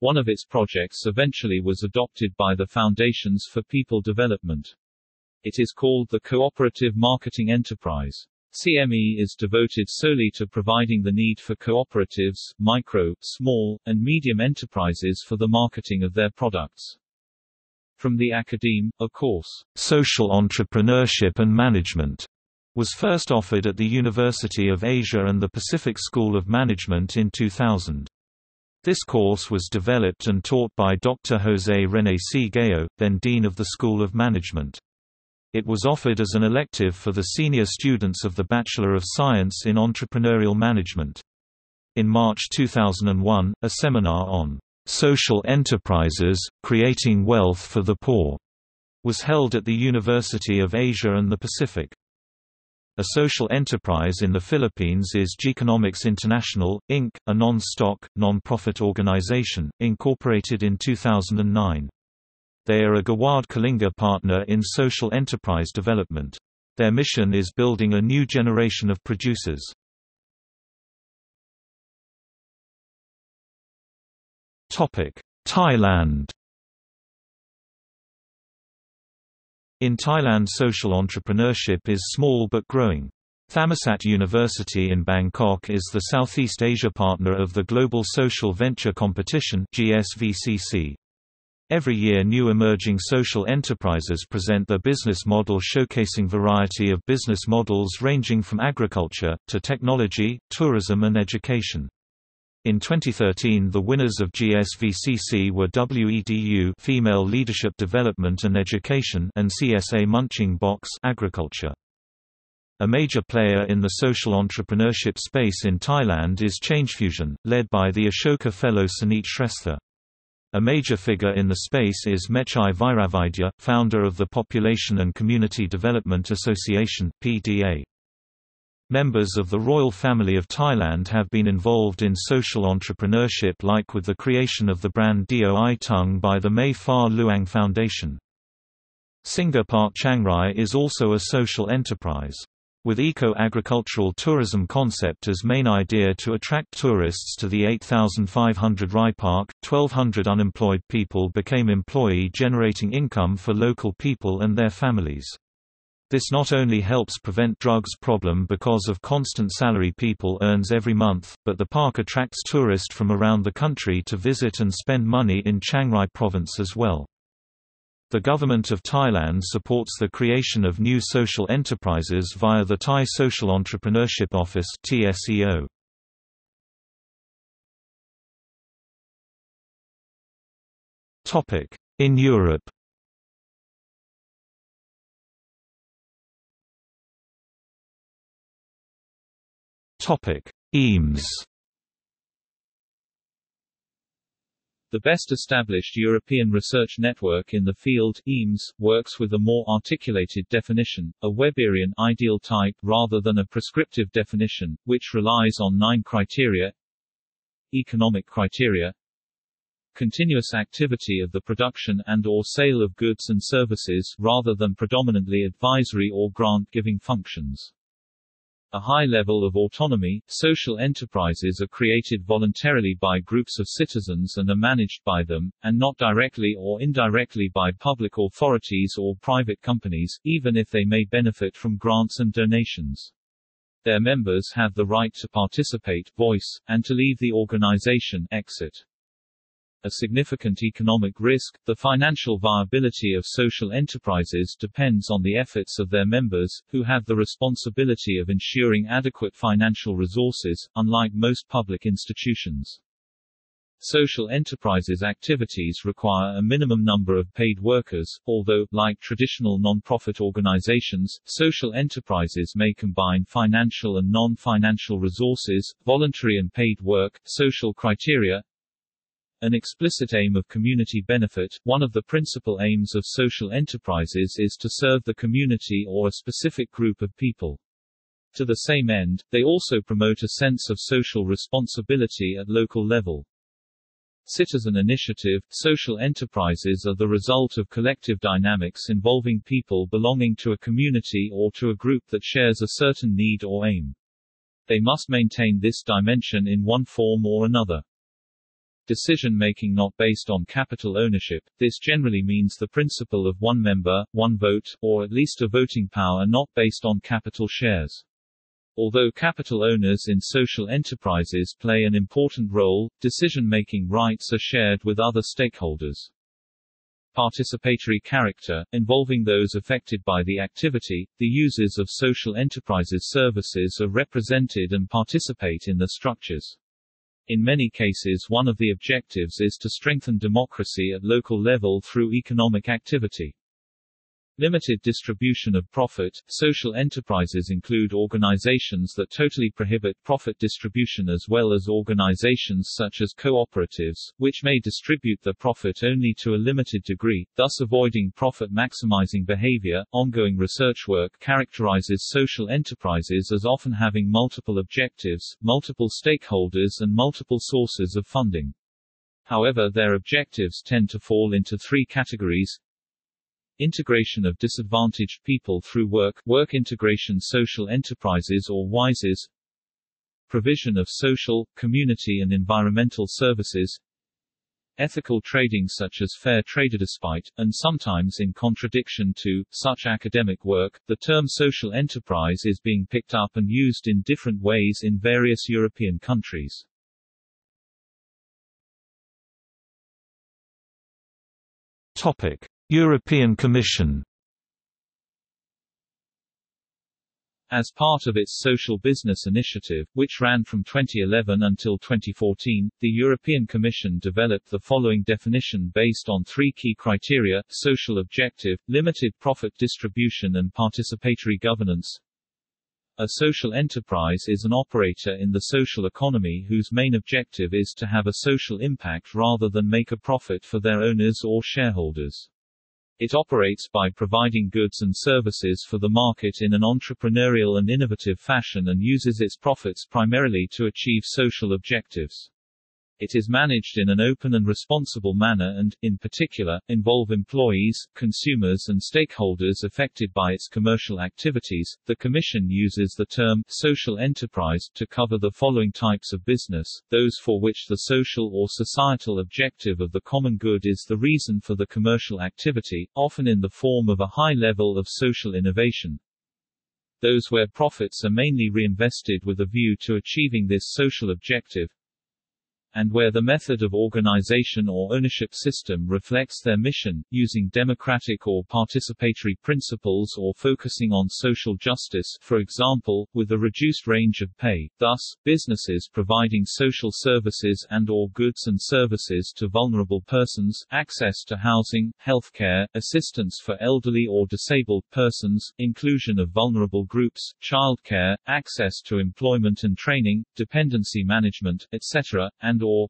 One of its projects eventually was adopted by the Foundations for People Development. It is called the Cooperative Marketing Enterprise. CME is devoted solely to providing the need for cooperatives, micro, small, and medium enterprises for the marketing of their products. From the Academe, a course, Social Entrepreneurship and Management, was first offered at the University of Asia and the Pacific School of Management in 2000. This course was developed and taught by Dr. José René C. Gayo, then Dean of the School of Management. It was offered as an elective for the senior students of the Bachelor of Science in Entrepreneurial Management. In March 2001, a seminar on social enterprises, creating wealth for the poor was held at the University of Asia and the Pacific. A social enterprise in the Philippines is Geekonomics International, Inc., a non-stock, non-profit organization, incorporated in 2009. They are a Gawad Kalinga partner in social enterprise development. Their mission is building a new generation of producers. Thailand In Thailand social entrepreneurship is small but growing. Thammasat University in Bangkok is the Southeast Asia partner of the Global Social Venture Competition GSVCC. Every year new emerging social enterprises present their business model showcasing variety of business models ranging from agriculture, to technology, tourism and education. In 2013 the winners of GSVCC were WEDU Female Leadership Development and Education and CSA Munching Box Agriculture. A major player in the social entrepreneurship space in Thailand is ChangeFusion, led by the Ashoka Fellow Sunit Shrestha. A major figure in the space is Mechai Viravaidya, founder of the Population and Community Development Association PDA. Members of the royal family of Thailand have been involved in social entrepreneurship like with the creation of the brand Doi Tung by the Mae Fah Luang Foundation. Singha Park Chiang Rai is also a social enterprise. With eco-agricultural tourism concept as main idea to attract tourists to the 8,500 Rai Park, 1,200 unemployed people became employee generating income for local people and their families. This not only helps prevent drugs problem because of constant salary people earns every month, but the park attracts tourists from around the country to visit and spend money in Chiang Rai province as well. The government of Thailand supports the creation of new social enterprises via the Thai Social Entrepreneurship Office (TSEO). Topic: In Europe. Topic. The best established European research network in the field, EMES, works with a more articulated definition, a Weberian ideal type rather than a prescriptive definition, which relies on nine criteria. Economic criteria. Continuous activity of the production and or sale of goods and services rather than predominantly advisory or grant-giving functions a high level of autonomy, social enterprises are created voluntarily by groups of citizens and are managed by them, and not directly or indirectly by public authorities or private companies, even if they may benefit from grants and donations. Their members have the right to participate voice, and to leave the organization exit a significant economic risk. The financial viability of social enterprises depends on the efforts of their members, who have the responsibility of ensuring adequate financial resources, unlike most public institutions. Social enterprises activities require a minimum number of paid workers, although, like traditional non-profit organizations, social enterprises may combine financial and non-financial resources, voluntary and paid work, social criteria, an explicit aim of community benefit, one of the principal aims of social enterprises is to serve the community or a specific group of people. To the same end, they also promote a sense of social responsibility at local level. Citizen initiative, social enterprises are the result of collective dynamics involving people belonging to a community or to a group that shares a certain need or aim. They must maintain this dimension in one form or another. Decision-making not based on capital ownership, this generally means the principle of one member, one vote, or at least a voting power not based on capital shares. Although capital owners in social enterprises play an important role, decision-making rights are shared with other stakeholders. Participatory character, involving those affected by the activity, the users of social enterprises services are represented and participate in the structures. In many cases one of the objectives is to strengthen democracy at local level through economic activity. Limited distribution of profit. Social enterprises include organizations that totally prohibit profit distribution as well as organizations such as cooperatives, which may distribute the profit only to a limited degree, thus avoiding profit maximizing behavior. Ongoing research work characterizes social enterprises as often having multiple objectives, multiple stakeholders and multiple sources of funding. However their objectives tend to fall into three categories Integration of disadvantaged people through work work integration social enterprises or WISEs Provision of social, community and environmental services Ethical trading such as fair trade despite, and sometimes in contradiction to, such academic work, the term social enterprise is being picked up and used in different ways in various European countries. Topic. European Commission As part of its Social Business Initiative, which ran from 2011 until 2014, the European Commission developed the following definition based on three key criteria, social objective, limited profit distribution and participatory governance. A social enterprise is an operator in the social economy whose main objective is to have a social impact rather than make a profit for their owners or shareholders. It operates by providing goods and services for the market in an entrepreneurial and innovative fashion and uses its profits primarily to achieve social objectives. It is managed in an open and responsible manner and, in particular, involve employees, consumers and stakeholders affected by its commercial activities. The Commission uses the term social enterprise to cover the following types of business, those for which the social or societal objective of the common good is the reason for the commercial activity, often in the form of a high level of social innovation, those where profits are mainly reinvested with a view to achieving this social objective, and where the method of organization or ownership system reflects their mission, using democratic or participatory principles or focusing on social justice for example, with a reduced range of pay. Thus, businesses providing social services and or goods and services to vulnerable persons, access to housing, healthcare, assistance for elderly or disabled persons, inclusion of vulnerable groups, childcare, access to employment and training, dependency management, etc., and or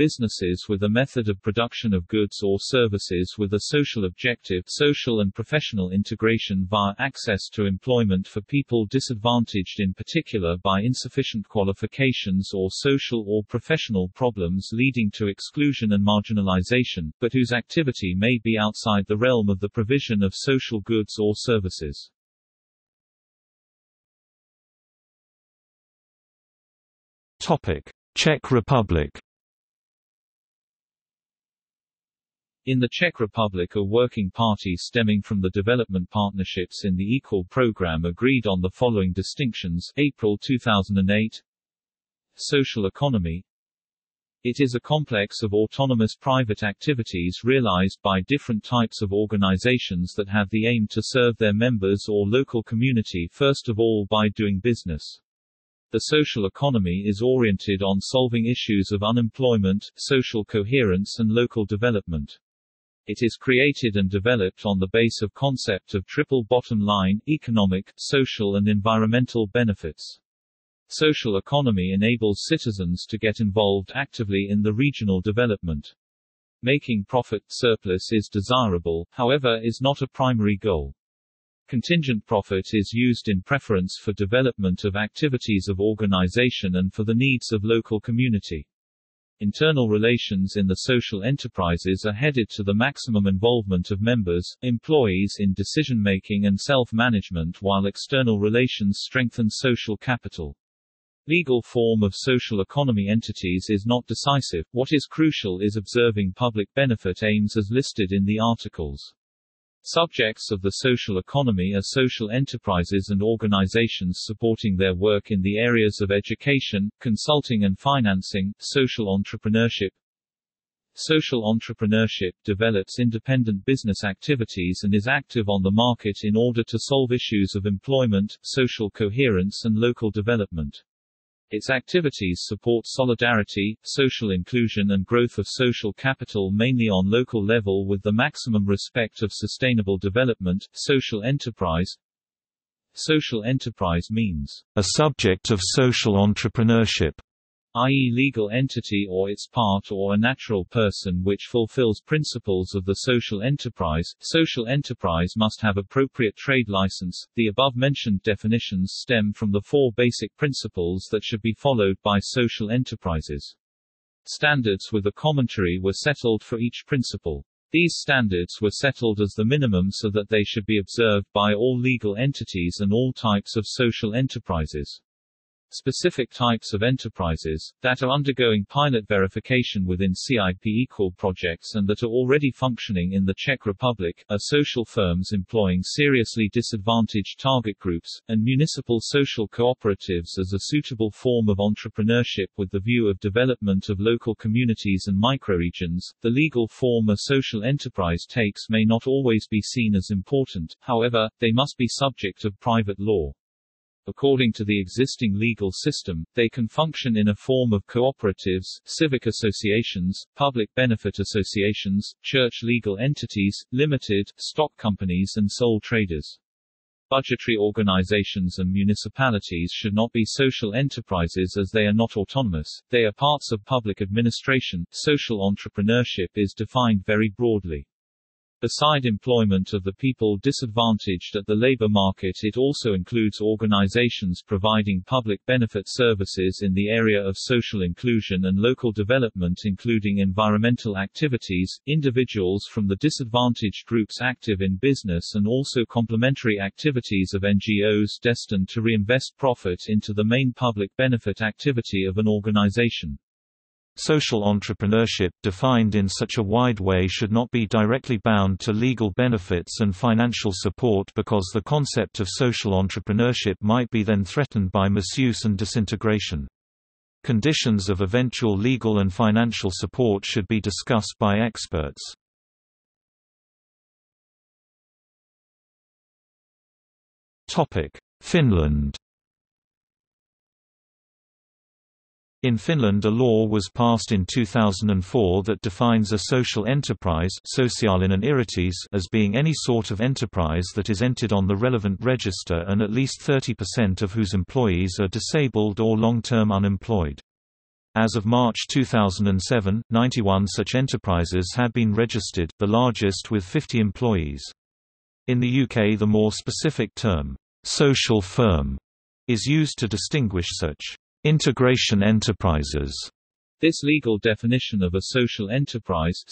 businesses with a method of production of goods or services with a social objective social and professional integration via access to employment for people disadvantaged in particular by insufficient qualifications or social or professional problems leading to exclusion and marginalization, but whose activity may be outside the realm of the provision of social goods or services. Topic. Czech Republic. In the Czech Republic a working party stemming from the development partnerships in the EQUAL program agreed on the following distinctions April 2008 Social economy. It is a complex of autonomous private activities realized by different types of organizations that have the aim to serve their members or local community first of all by doing business. The social economy is oriented on solving issues of unemployment, social coherence and local development. It is created and developed on the base of concept of triple bottom line, economic, social and environmental benefits. Social economy enables citizens to get involved actively in the regional development. Making profit surplus is desirable, however is not a primary goal. Contingent profit is used in preference for development of activities of organization and for the needs of local community. Internal relations in the social enterprises are headed to the maximum involvement of members, employees in decision-making and self-management while external relations strengthen social capital. Legal form of social economy entities is not decisive, what is crucial is observing public benefit aims as listed in the articles. Subjects of the social economy are social enterprises and organizations supporting their work in the areas of education, consulting and financing, social entrepreneurship. Social entrepreneurship develops independent business activities and is active on the market in order to solve issues of employment, social coherence and local development. Its activities support solidarity, social inclusion and growth of social capital mainly on local level with the maximum respect of sustainable development, social enterprise. Social enterprise means a subject of social entrepreneurship i.e. legal entity or its part or a natural person which fulfills principles of the social enterprise. Social enterprise must have appropriate trade license. The above-mentioned definitions stem from the four basic principles that should be followed by social enterprises. Standards with a commentary were settled for each principle. These standards were settled as the minimum so that they should be observed by all legal entities and all types of social enterprises. Specific types of enterprises, that are undergoing pilot verification within CIP Equal projects and that are already functioning in the Czech Republic, are social firms employing seriously disadvantaged target groups, and municipal social cooperatives as a suitable form of entrepreneurship with the view of development of local communities and microregions. The legal form a social enterprise takes may not always be seen as important, however, they must be subject of private law. According to the existing legal system, they can function in a form of cooperatives, civic associations, public benefit associations, church legal entities, limited, stock companies and sole traders. Budgetary organizations and municipalities should not be social enterprises as they are not autonomous, they are parts of public administration. Social entrepreneurship is defined very broadly. Beside employment of the people disadvantaged at the labor market it also includes organizations providing public benefit services in the area of social inclusion and local development including environmental activities, individuals from the disadvantaged groups active in business and also complementary activities of NGOs destined to reinvest profit into the main public benefit activity of an organization. Social entrepreneurship defined in such a wide way should not be directly bound to legal benefits and financial support because the concept of social entrepreneurship might be then threatened by misuse and disintegration. Conditions of eventual legal and financial support should be discussed by experts. Finland In Finland a law was passed in 2004 that defines a social enterprise as being any sort of enterprise that is entered on the relevant register and at least 30% of whose employees are disabled or long-term unemployed. As of March 2007, 91 such enterprises had been registered, the largest with 50 employees. In the UK the more specific term, social firm, is used to distinguish such Integration enterprises this legal definition of a social enterprise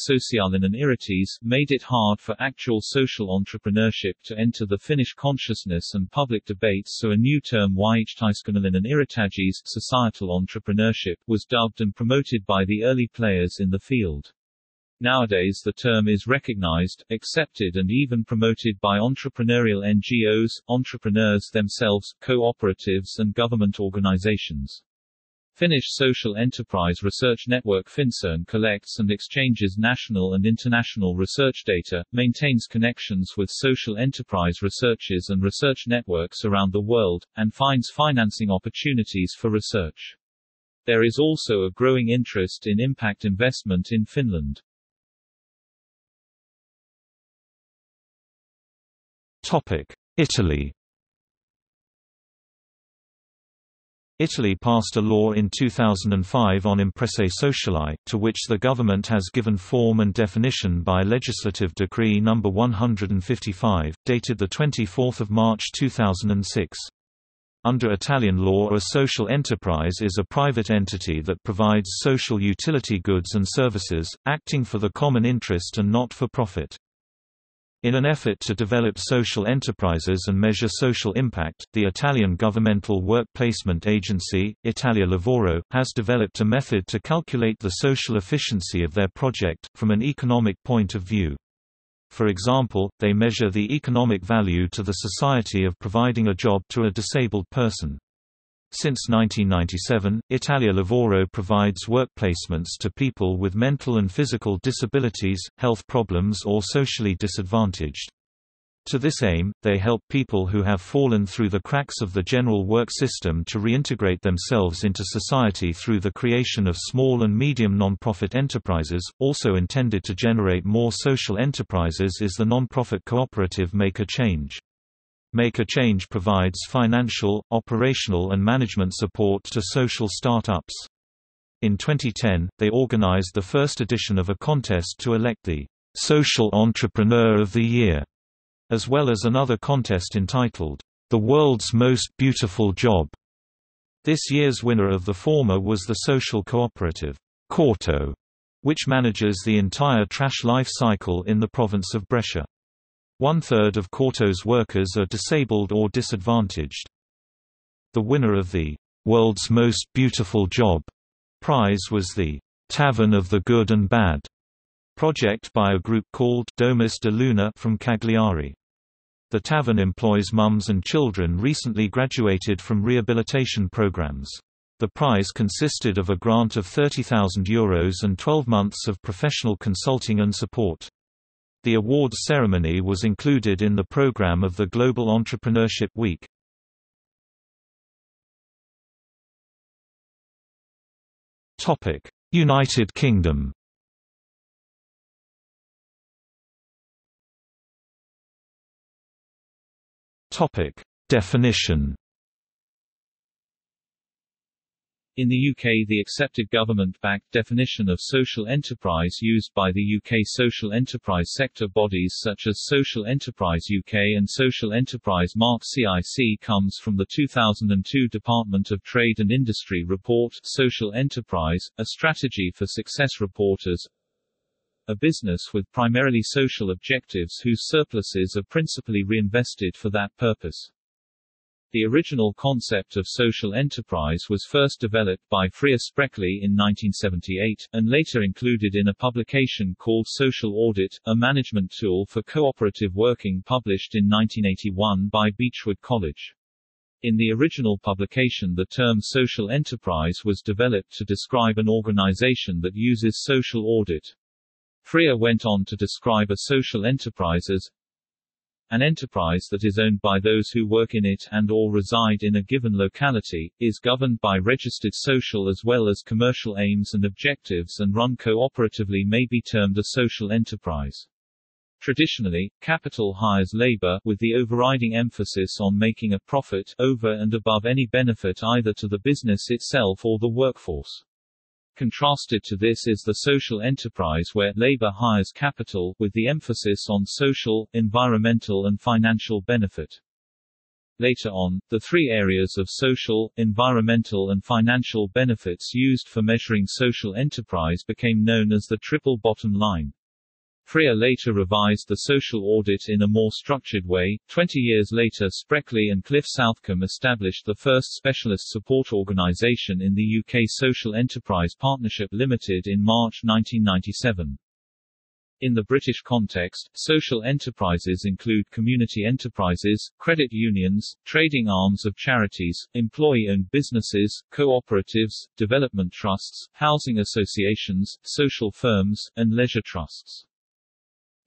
made it hard for actual social entrepreneurship to enter the Finnish consciousness and public debates so a new term Yhteiskunnallinen yrittäjyys societal entrepreneurship was dubbed and promoted by the early players in the field. Nowadays the term is recognized, accepted and even promoted by entrepreneurial NGOs, entrepreneurs themselves, cooperatives and government organizations. Finnish Social Enterprise Research Network FinSERN collects and exchanges national and international research data, maintains connections with social enterprise researchers and research networks around the world, and finds financing opportunities for research. There is also a growing interest in impact investment in Finland. Italy Italy passed a law in 2005 on imprese sociali, to which the government has given form and definition by Legislative Decree No. 155, dated 24 March 2006. Under Italian law a social enterprise is a private entity that provides social utility goods and services, acting for the common interest and not for profit. In an effort to develop social enterprises and measure social impact, the Italian governmental work placement agency, Italia Lavoro, has developed a method to calculate the social efficiency of their project, from an economic point of view. For example, they measure the economic value to the society of providing a job to a disabled person. Since 1997, Italia Lavoro provides work placements to people with mental and physical disabilities, health problems or socially disadvantaged. To this aim, they help people who have fallen through the cracks of the general work system to reintegrate themselves into society through the creation of small and medium non-profit enterprises. Also intended to generate more social enterprises is the non-profit cooperative Make a Change. Make a Change provides financial, operational and management support to social startups. In 2010, they organized the first edition of a contest to elect the Social Entrepreneur of the Year, as well as another contest entitled, The World's Most Beautiful Job. This year's winner of the former was the social cooperative, Cauto, which manages the entire trash life cycle in the province of Brescia. One-third of Cauto's workers are disabled or disadvantaged. The winner of the World's Most Beautiful Job prize was the Tavern of the Good and Bad project by a group called Domus de Luna from Cagliari. The tavern employs mums and children recently graduated from rehabilitation programs. The prize consisted of a grant of €30,000 Euros and 12 months of professional consulting and support. The award ceremony was included in the program of the Global Entrepreneurship Week. United Kingdom Definition In the UK the accepted government-backed definition of social enterprise used by the UK social enterprise sector bodies such as Social Enterprise UK and Social Enterprise Mark CIC comes from the 2002 Department of Trade and Industry report Social Enterprise, A Strategy for Success Reporters a business with primarily social objectives whose surpluses are principally reinvested for that purpose. The original concept of social enterprise was first developed by Freer Spreckley in 1978, and later included in a publication called Social Audit, a management tool for cooperative working published in 1981 by Beechwood College. In the original publication the term social enterprise was developed to describe an organization that uses social audit. Freer went on to describe a social enterprise as an enterprise that is owned by those who work in it and or reside in a given locality, is governed by registered social as well as commercial aims and objectives and run cooperatively may be termed a social enterprise. Traditionally, capital hires labor, with the overriding emphasis on making a profit, over and above any benefit either to the business itself or the workforce. Contrasted to this is the social enterprise where labor hires capital, with the emphasis on social, environmental and financial benefit. Later on, the three areas of social, environmental and financial benefits used for measuring social enterprise became known as the triple bottom line. Freer later revised the social audit in a more structured way. Twenty years later Spreckley and Cliff Southcombe established the first specialist support organisation in the UK Social Enterprise Partnership Limited in March 1997. In the British context, social enterprises include community enterprises, credit unions, trading arms of charities, employee-owned businesses, cooperatives, development trusts, housing associations, social firms, and leisure trusts.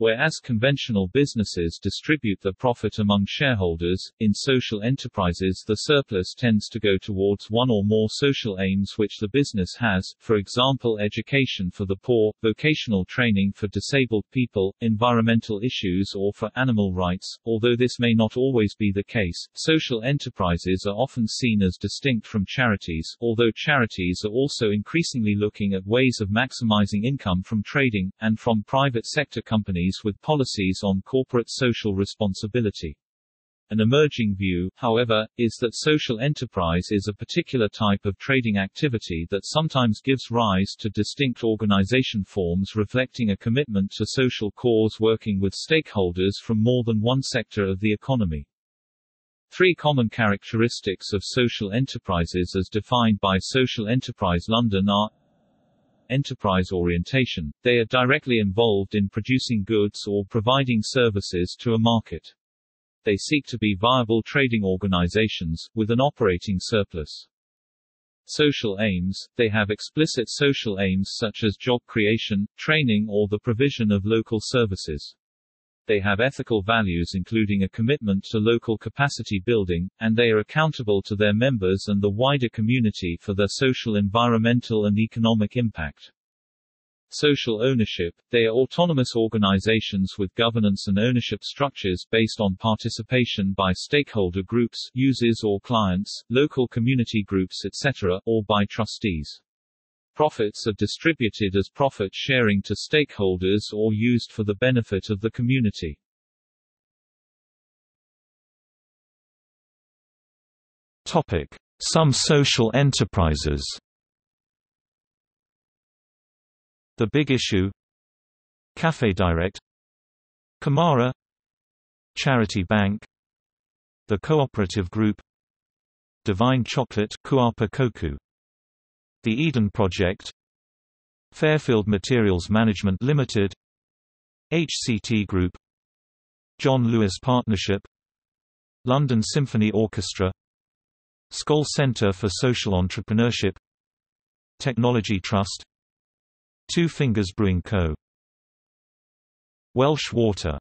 Whereas conventional businesses distribute the profit among shareholders, in social enterprises the surplus tends to go towards one or more social aims which the business has, for example education for the poor, vocational training for disabled people, environmental issues or for animal rights. Although this may not always be the case, social enterprises are often seen as distinct from charities, although charities are also increasingly looking at ways of maximizing income from trading, and from private sector companies with policies on corporate social responsibility. An emerging view, however, is that social enterprise is a particular type of trading activity that sometimes gives rise to distinct organization forms reflecting a commitment to social cause working with stakeholders from more than one sector of the economy. Three common characteristics of social enterprises as defined by Social Enterprise London are enterprise orientation, they are directly involved in producing goods or providing services to a market. They seek to be viable trading organizations, with an operating surplus. Social aims, they have explicit social aims such as job creation, training or the provision of local services. They have ethical values including a commitment to local capacity building, and they are accountable to their members and the wider community for their social environmental and economic impact. Social ownership, they are autonomous organizations with governance and ownership structures based on participation by stakeholder groups, users or clients, local community groups etc., or by trustees. Profits are distributed as profit sharing to stakeholders or used for the benefit of the community. Topic: Some social enterprises. The Big Issue. Cafe Direct. Camara. Charity Bank. The Cooperative Group. Divine Chocolate Kuapa Koku the Eden Project Fairfield Materials Management Limited HCT Group John Lewis Partnership London Symphony Orchestra Skoll Centre for Social Entrepreneurship Technology Trust Two Fingers Brewing Co. Welsh Water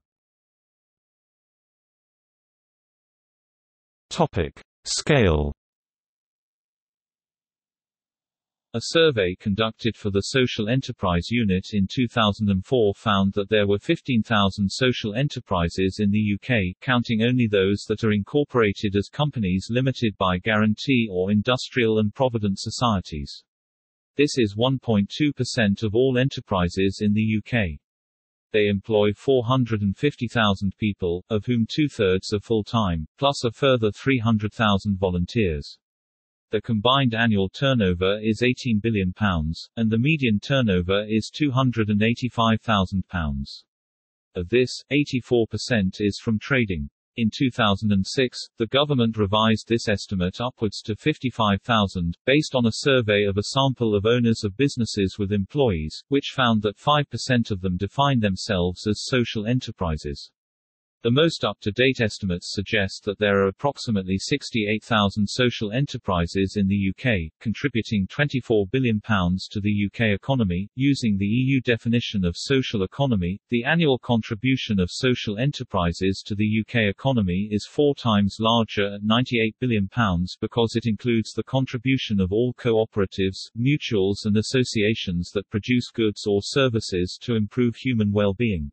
Topic. Scale A survey conducted for the Social Enterprise Unit in 2004 found that there were 15,000 social enterprises in the UK, counting only those that are incorporated as companies limited by guarantee or industrial and provident societies. This is 1.2% of all enterprises in the UK. They employ 450,000 people, of whom two-thirds are full-time, plus a further 300,000 volunteers. The combined annual turnover is £18 billion, and the median turnover is £285,000. Of this, 84% is from trading. In 2006, the government revised this estimate upwards to 55,000, based on a survey of a sample of owners of businesses with employees, which found that 5% of them define themselves as social enterprises. The most up-to-date estimates suggest that there are approximately 68,000 social enterprises in the UK, contributing £24 billion to the UK economy. Using the EU definition of social economy, the annual contribution of social enterprises to the UK economy is four times larger at £98 billion because it includes the contribution of all cooperatives, mutuals and associations that produce goods or services to improve human well-being.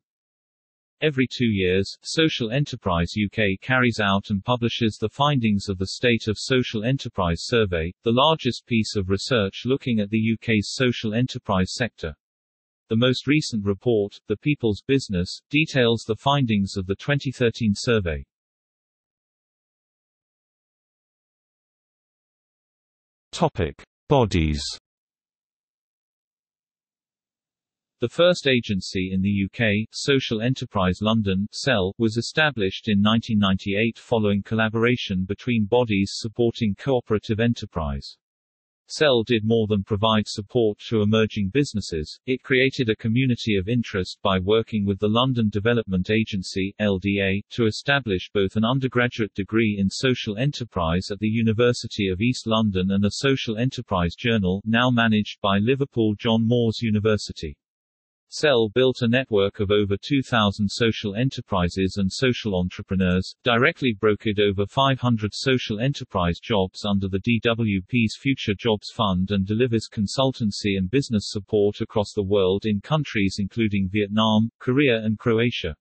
Every two years, Social Enterprise UK carries out and publishes the findings of the State of Social Enterprise Survey, the largest piece of research looking at the UK's social enterprise sector. The most recent report, The People's Business, details the findings of the 2013 survey. Topic: Bodies The first agency in the UK, Social Enterprise London (SEL), was established in 1998 following collaboration between bodies supporting cooperative enterprise. SEL did more than provide support to emerging businesses, it created a community of interest by working with the London Development Agency LDA, to establish both an undergraduate degree in social enterprise at the University of East London and a social enterprise journal, now managed by Liverpool John Moores University. SEL built a network of over 2,000 social enterprises and social entrepreneurs, directly brokered over 500 social enterprise jobs under the DWP's Future Jobs Fund and delivers consultancy and business support across the world in countries including Vietnam, Korea and Croatia.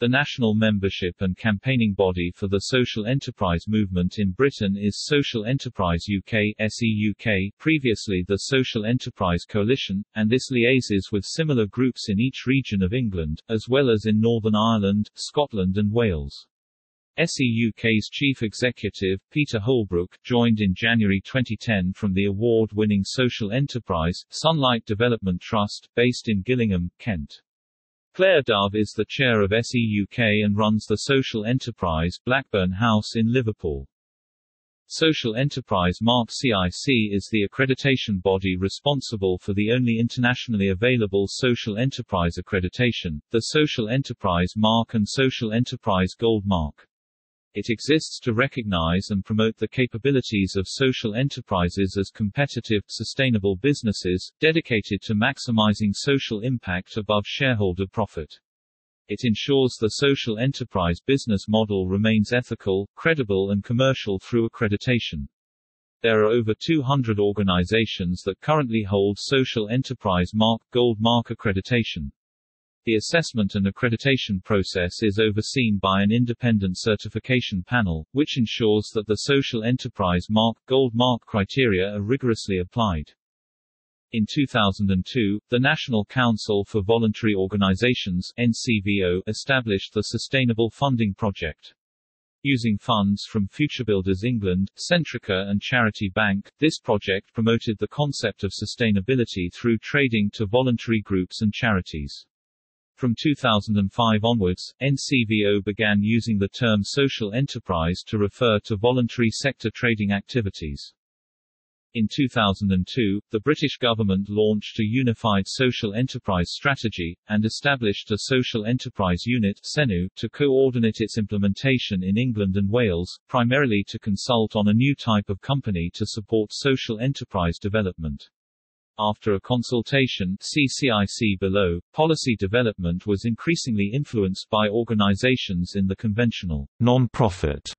The national membership and campaigning body for the social enterprise movement in Britain is Social Enterprise UK SEUK, previously the Social Enterprise Coalition, and this liaises with similar groups in each region of England, as well as in Northern Ireland, Scotland and Wales. SEUK's chief executive, Peter Holbrook, joined in January 2010 from the award-winning social enterprise, Sunlight Development Trust, based in Gillingham, Kent. Claire Dove is the chair of SEUK and runs the social enterprise Blackburn House in Liverpool. Social Enterprise Mark CIC is the accreditation body responsible for the only internationally available social enterprise accreditation, the Social Enterprise Mark and Social Enterprise Gold Mark. It exists to recognize and promote the capabilities of social enterprises as competitive, sustainable businesses, dedicated to maximizing social impact above shareholder profit. It ensures the social enterprise business model remains ethical, credible and commercial through accreditation. There are over 200 organizations that currently hold Social Enterprise Mark Gold Mark accreditation. The assessment and accreditation process is overseen by an independent certification panel, which ensures that the Social Enterprise Mark Gold Mark criteria are rigorously applied. In 2002, the National Council for Voluntary Organizations NCVO established the Sustainable Funding Project. Using funds from FutureBuilders England, Centrica and Charity Bank, this project promoted the concept of sustainability through trading to voluntary groups and charities. From 2005 onwards, NCVO began using the term social enterprise to refer to voluntary sector trading activities. In 2002, the British government launched a unified social enterprise strategy, and established a Social Enterprise Unit to coordinate its implementation in England and Wales, primarily to consult on a new type of company to support social enterprise development. After a consultation CCIC below, policy development was increasingly influenced by organizations in the conventional non-profit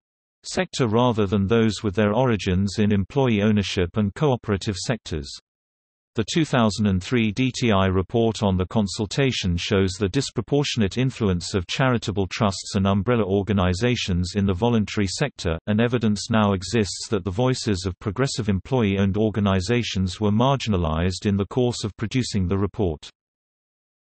sector rather than those with their origins in employee ownership and cooperative sectors. The 2003 DTI report on the consultation shows the disproportionate influence of charitable trusts and umbrella organizations in the voluntary sector, and evidence now exists that the voices of progressive employee-owned organizations were marginalized in the course of producing the report.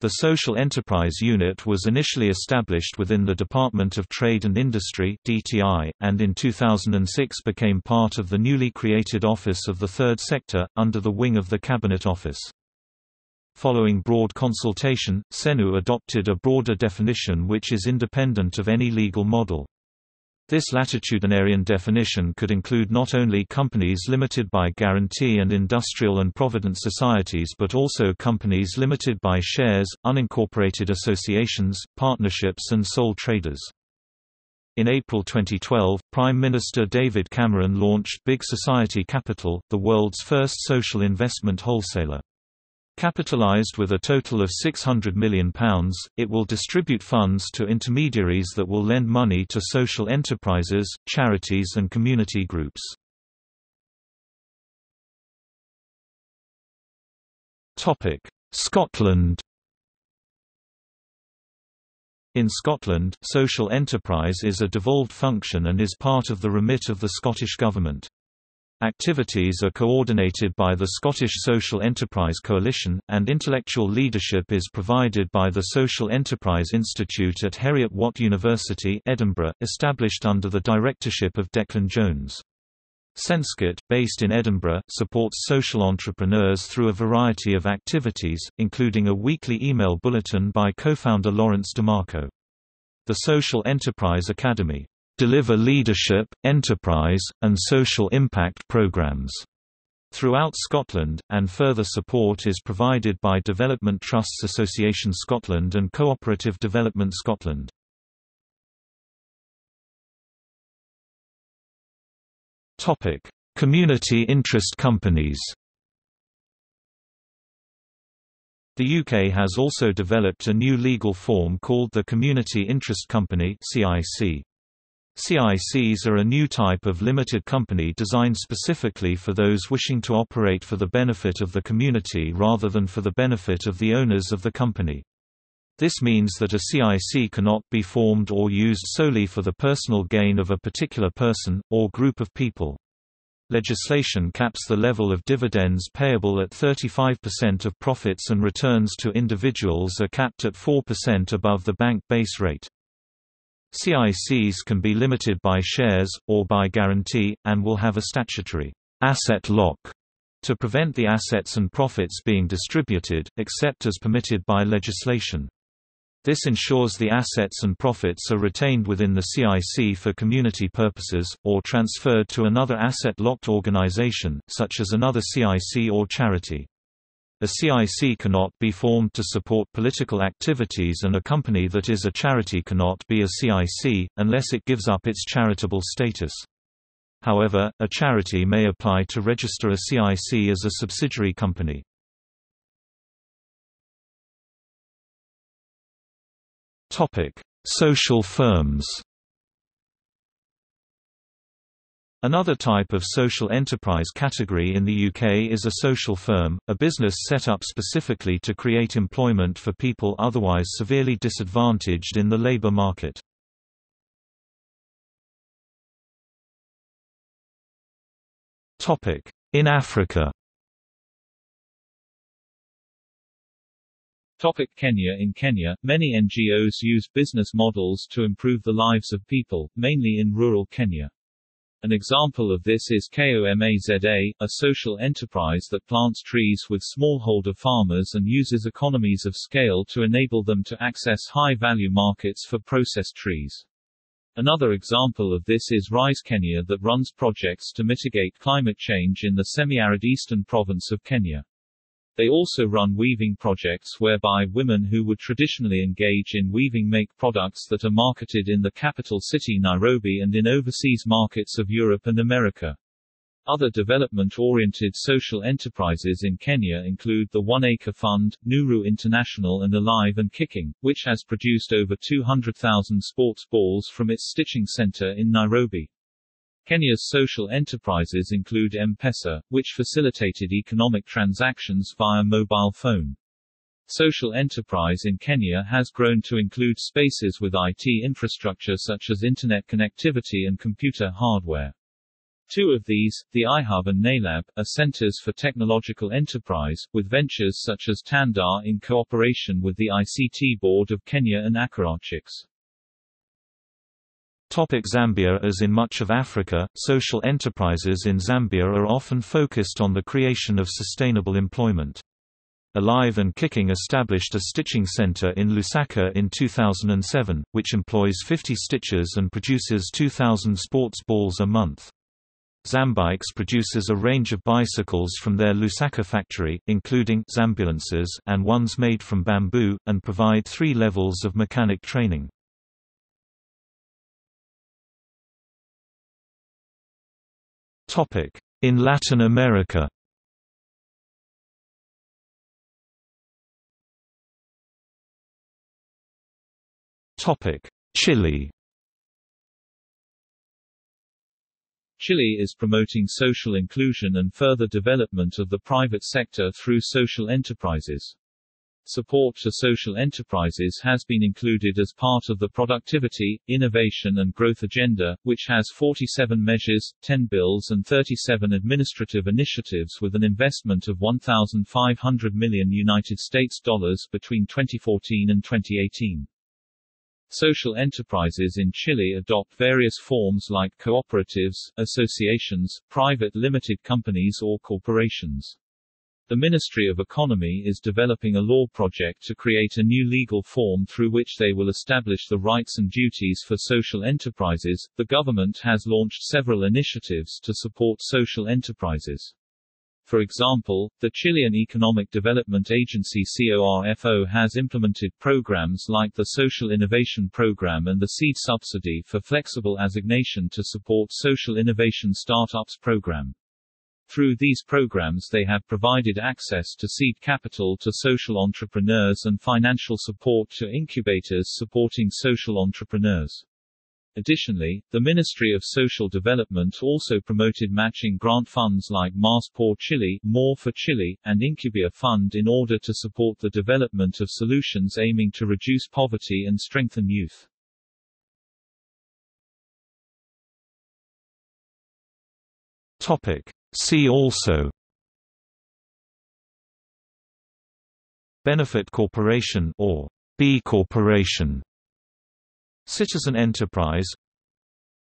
The Social Enterprise Unit was initially established within the Department of Trade and Industry (DTI) and in 2006 became part of the newly created Office of the Third Sector under the wing of the Cabinet Office. Following broad consultation, SENU adopted a broader definition which is independent of any legal model. This latitudinarian definition could include not only companies limited by guarantee and industrial and provident societies but also companies limited by shares, unincorporated associations, partnerships and sole traders. In April 2012, Prime Minister David Cameron launched Big Society Capital, the world's first social investment wholesaler. Capitalized with a total of £600 million, it will distribute funds to intermediaries that will lend money to social enterprises, charities and community groups. Scotland In Scotland, social enterprise is a devolved function and is part of the remit of the Scottish Government. Activities are coordinated by the Scottish Social Enterprise Coalition, and intellectual leadership is provided by the Social Enterprise Institute at Heriot-Watt University Edinburgh, established under the directorship of Declan Jones. Senscot, based in Edinburgh, supports social entrepreneurs through a variety of activities, including a weekly email bulletin by co-founder Laurence Demarco. The Social Enterprise Academy deliver leadership, enterprise, and social impact programs throughout Scotland, and further support is provided by Development Trusts Association Scotland and Cooperative Development Scotland. Community interest companies The UK has also developed a new legal form called the Community Interest Company CIC. CICs are a new type of limited company designed specifically for those wishing to operate for the benefit of the community rather than for the benefit of the owners of the company. This means that a CIC cannot be formed or used solely for the personal gain of a particular person, or group of people. Legislation caps the level of dividends payable at 35% of profits and returns to individuals are capped at 4% above the bank base rate. CICs can be limited by shares, or by guarantee, and will have a statutory asset lock to prevent the assets and profits being distributed, except as permitted by legislation. This ensures the assets and profits are retained within the CIC for community purposes, or transferred to another asset-locked organization, such as another CIC or charity. A CIC cannot be formed to support political activities and a company that is a charity cannot be a CIC, unless it gives up its charitable status. However, a charity may apply to register a CIC as a subsidiary company. Social firms Another type of social enterprise category in the UK is a social firm, a business set up specifically to create employment for people otherwise severely disadvantaged in the labour market. In Africa Topic Kenya In Kenya, many NGOs use business models to improve the lives of people, mainly in rural Kenya. An example of this is KOMAZA, a social enterprise that plants trees with smallholder farmers and uses economies of scale to enable them to access high-value markets for processed trees. Another example of this is Rise Kenya that runs projects to mitigate climate change in the semi-arid eastern province of Kenya. They also run weaving projects whereby women who would traditionally engage in weaving make products that are marketed in the capital city Nairobi and in overseas markets of Europe and America. Other development-oriented social enterprises in Kenya include the One Acre Fund, Nuru International and Alive and Kicking, which has produced over 200,000 sports balls from its stitching center in Nairobi. Kenya's social enterprises include M-Pesa, which facilitated economic transactions via mobile phone. Social enterprise in Kenya has grown to include spaces with IT infrastructure such as internet connectivity and computer hardware. Two of these, the iHub and NAILAB, are centers for technological enterprise, with ventures such as Tandaa in cooperation with the ICT Board of Kenya and Apparatchiks. Topic Zambia As in much of Africa, social enterprises in Zambia are often focused on the creation of sustainable employment. Alive and Kicking established a stitching center in Lusaka in 2007, which employs 50 stitchers and produces 2,000 sports balls a month. Zambikes produces a range of bicycles from their Lusaka factory, including Zambulances and ones made from bamboo, and provide three levels of mechanic training. In Latin America Chile Chile is promoting social inclusion and further development of the private sector through social enterprises. Support to social enterprises has been included as part of the Productivity, Innovation and Growth Agenda, which has 47 measures, 10 bills and 37 administrative initiatives with an investment of 1,500 million United States dollars between 2014 and 2018. Social enterprises in Chile adopt various forms like cooperatives, associations, private limited companies or corporations. The Ministry of Economy is developing a law project to create a new legal form through which they will establish the rights and duties for social enterprises. The government has launched several initiatives to support social enterprises. For example, the Chilean Economic Development Agency CORFO has implemented programs like the Social Innovation Program and the Seed Subsidy for Flexible Assignation to support Social Innovation Startups Program. Through these programs they have provided access to seed capital to social entrepreneurs and financial support to incubators supporting social entrepreneurs. Additionally, the Ministry of Social Development also promoted matching grant funds like Más por Chile, More for Chile, and Incubia Fund in order to support the development of solutions aiming to reduce poverty and strengthen youth. Topic: See also. Benefit Corporation or B Corporation. Citizen enterprise.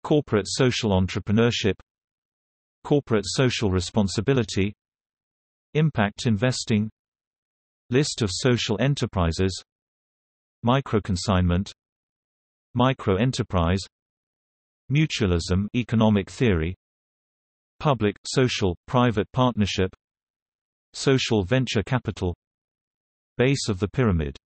Corporate social entrepreneurship. Corporate social responsibility. Impact investing. List of social enterprises. Microconsignment. Microenterprise. Mutualism economic theory Public, social, private partnership Social venture capital Base of the pyramid